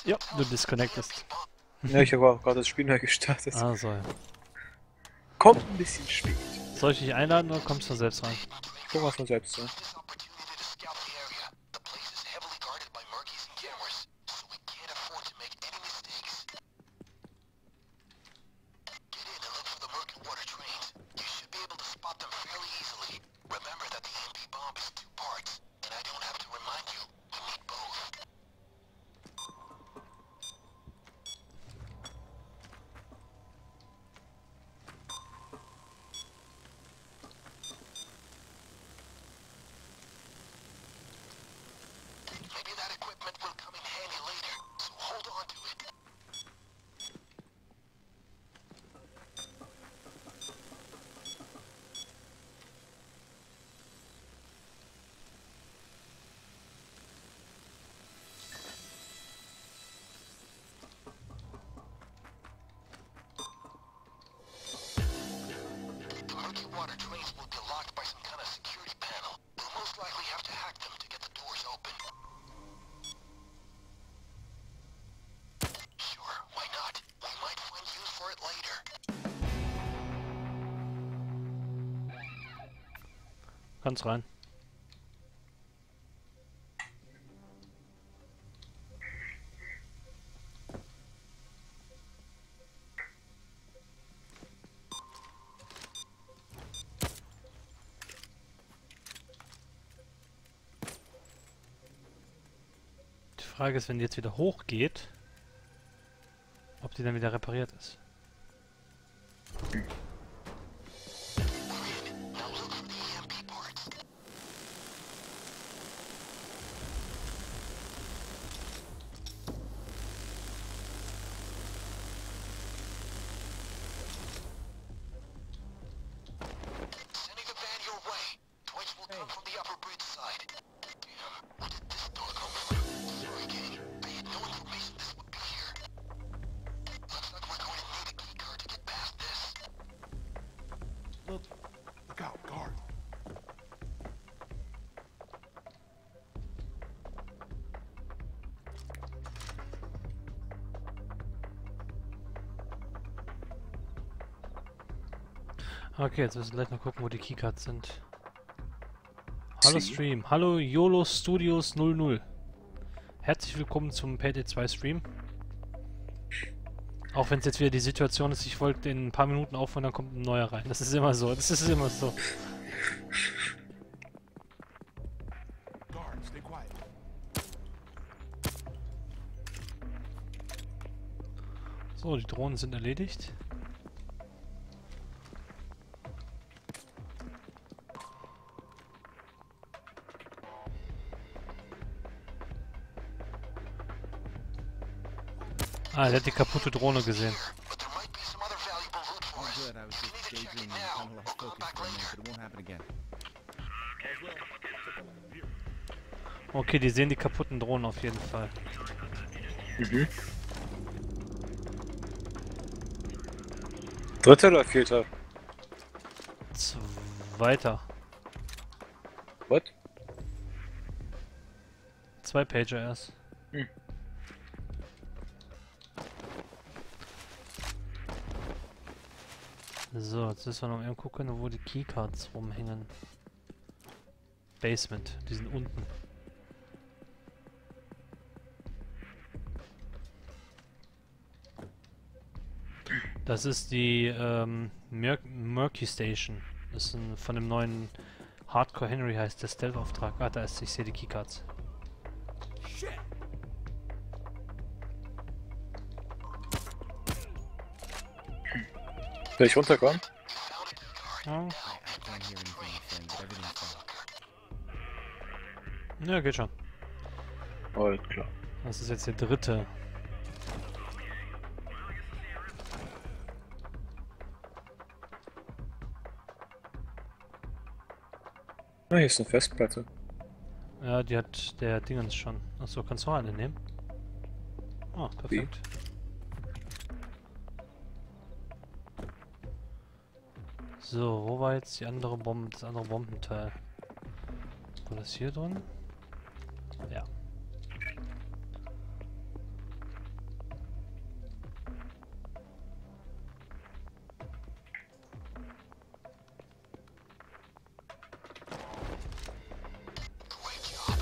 Ja, du disconnectest. Ja, ich habe auch gerade das Spiel neu gestartet. Also, ja. Kommt ein bisschen spät. Soll ich dich einladen oder kommst du selbst rein? Guck mal von selbst an. Kannst rein. Die Frage ist, wenn die jetzt wieder hochgeht, ob die dann wieder repariert ist. Okay, jetzt müssen wir gleich noch gucken, wo die Keycards sind. Hallo? Stream. Hallo YOLO Studios 00. Herzlich willkommen zum Payday 2 Stream. Auch wenn es jetzt wieder die Situation ist, ich wollte in ein paar Minuten aufhören, dann kommt ein neuer rein. Das ist immer so. Das ist immer so. Guard, stay quiet. So, die Drohnen sind erledigt. Minute, later. but it won't happen again. Okay, die sehen die kaputten Drohnen auf jeden Fall. Mhm. Dritter oder vierter? Zweiter. What? Zwei Pager erst. Hm. So, jetzt müssen wir noch eben gucken, wo die Keycards rumhängen. Basement, die sind unten. Das ist die ähm, Mur Murky Station. Das ist ein, von dem neuen Hardcore Henry heißt der Stealth-Auftrag. Ah, da ist, ich sehe die Keycards. Soll ich runterkommen? Ja. Geht schon. Alles klar. Das ist jetzt der dritte. Ah, hier ist eine Festplatte. Ja, die hat der Dingens schon. Achso, kannst du auch eine nehmen? Ah, perfekt. So, wo war jetzt die andere Bombe, das andere Bombenteil? War das hier drin? Ja. Great job.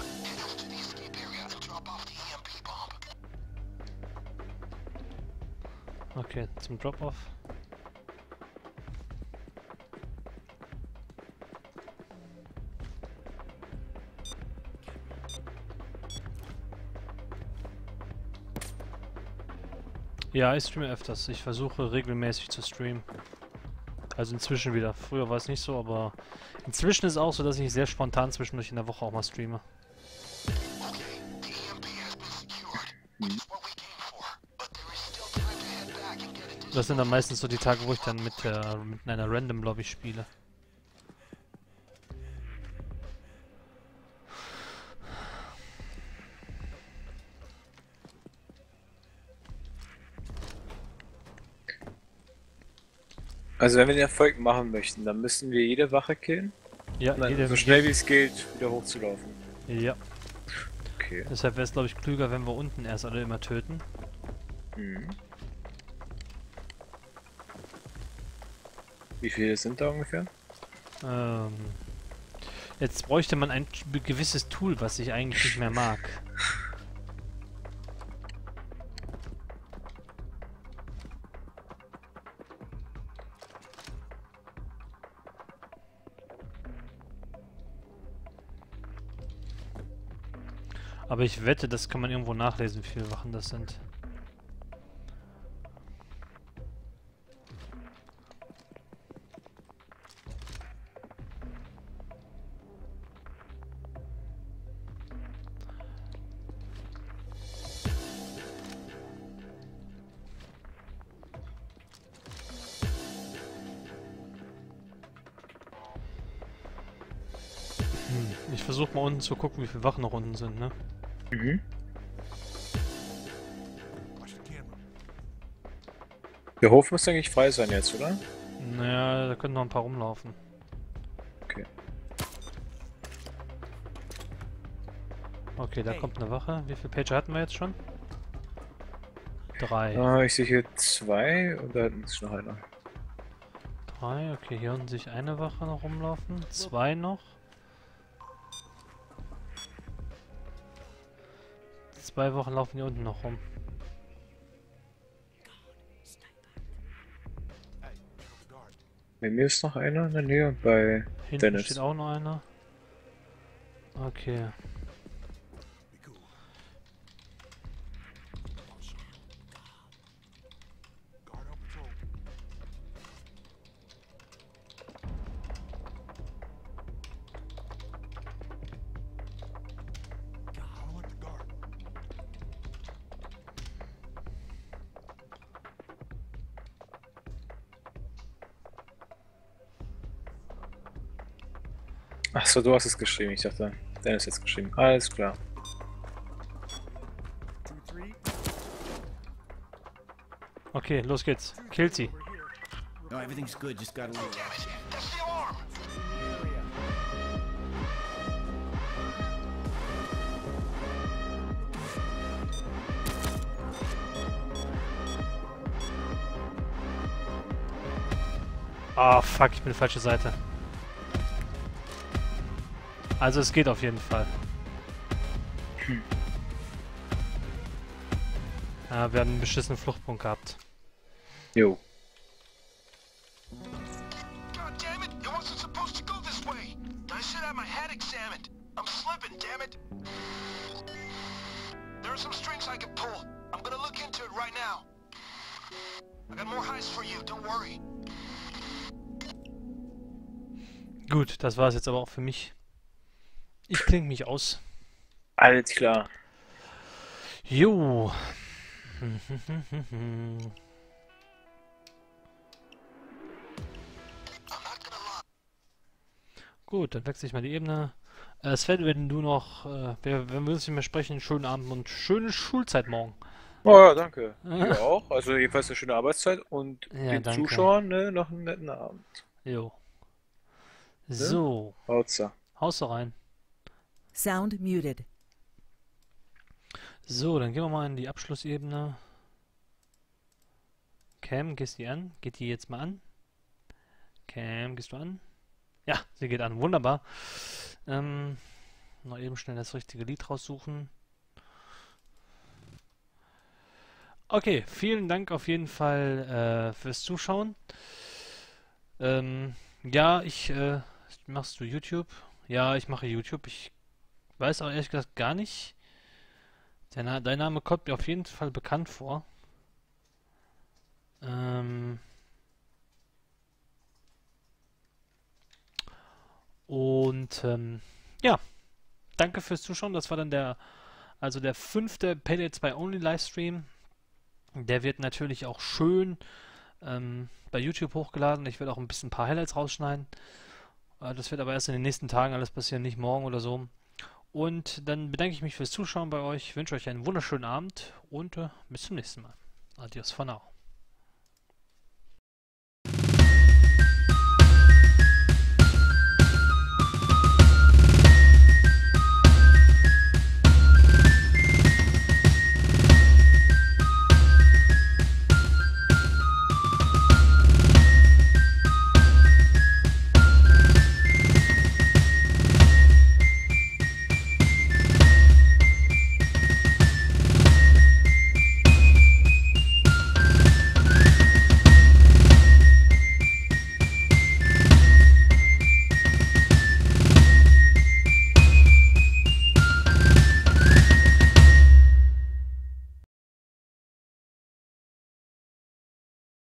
Head Ja, ich streame öfters. Ich versuche regelmäßig zu streamen. Also inzwischen wieder. Früher war es nicht so, aber inzwischen ist es auch so, dass ich sehr spontan zwischendurch in der Woche auch mal streame. Das sind dann meistens so die Tage, wo ich dann mit, der, mit einer Random Lobby spiele. Also wenn wir den Erfolg machen möchten, dann müssen wir jede Wache killen. Ja, dann jede- so schnell wie es geht, wieder hochzulaufen. Ja. Okay. Deshalb wäre es, glaube ich, klüger, wenn wir unten erst alle immer töten. Mhm. Wie viele sind da ungefähr? Ähm, jetzt bräuchte man ein gewisses Tool, was ich eigentlich nicht mehr mag. Aber ich wette, das kann man irgendwo nachlesen, wie viele Wachen das sind. Hm, Ich versuche mal unten zu gucken, wie viele Wachen noch unten sind, ne? Mhm. Der Hof muss eigentlich frei sein jetzt, oder? Naja, da können noch ein paar rumlaufen. Okay. Okay, da kommt eine Wache. Wie viele Pager hatten wir jetzt schon? Drei. Ah, ich sehe hier zwei und da hinten ist noch einer. Drei, okay, hier unten sehe ich eine Wache noch rumlaufen. Zwei noch. Zwei Wochen laufen hier unten noch rum. Bei mir ist noch einer in der Nähe und bei Hinten Dennis. steht auch noch einer. Okay. Achso, du hast es geschrieben. Ich dachte, Dennis hat es geschrieben. Alles klar. Okay, los geht's. Killt sie. No, everything's good. Just got a little. Damn it! That's the alarm! Ah, fuck, ich bin die falsche Seite. Also es geht auf jeden Fall. Ja, wir haben einen beschissenen Fluchtpunkt gehabt. Jo. Worry. Gut, das war es jetzt aber auch für mich. Ich klinge mich aus. Alles klar. Jo. Gut, dann wechsle ich mal die Ebene. Äh, Sven, wenn du noch, äh, wir, wenn wir uns nicht mehr sprechen, schönen Abend und schöne Schulzeit morgen. Oh ja, danke. Ihr auch. Also jedenfalls eine schöne Arbeitszeit und Ja, den danke. Zuschauern ne, noch einen netten Abend. Jo. So, Hautsa. haust du rein. Sound muted. So, dann gehen wir mal in die Abschlussebene. Cam, gehst die an? Geht die jetzt mal an? Cam, gehst du an? Ja, sie geht an. Wunderbar. Ähm, noch eben schnell das richtige Lied raussuchen. Okay, vielen Dank auf jeden Fall äh, fürs Zuschauen. Ähm, ja, ich, äh, machst du YouTube? Ja, ich mache YouTube. Ich weiß auch ehrlich gesagt gar nicht. Na dein Name kommt mir auf jeden Fall bekannt vor. Ähm und ähm, ja, danke fürs Zuschauen. Das war dann der, also der fünfte Payday 2 Only Livestream. Der wird natürlich auch schön ähm, bei YouTube hochgeladen. Ich werde auch ein bisschen ein paar Highlights rausschneiden. Äh, das wird aber erst in den nächsten Tagen alles passieren, nicht morgen oder so. Und dann bedanke ich mich fürs Zuschauen bei euch, wünsche euch einen wunderschönen Abend und äh, bis zum nächsten Mal. Adios for now.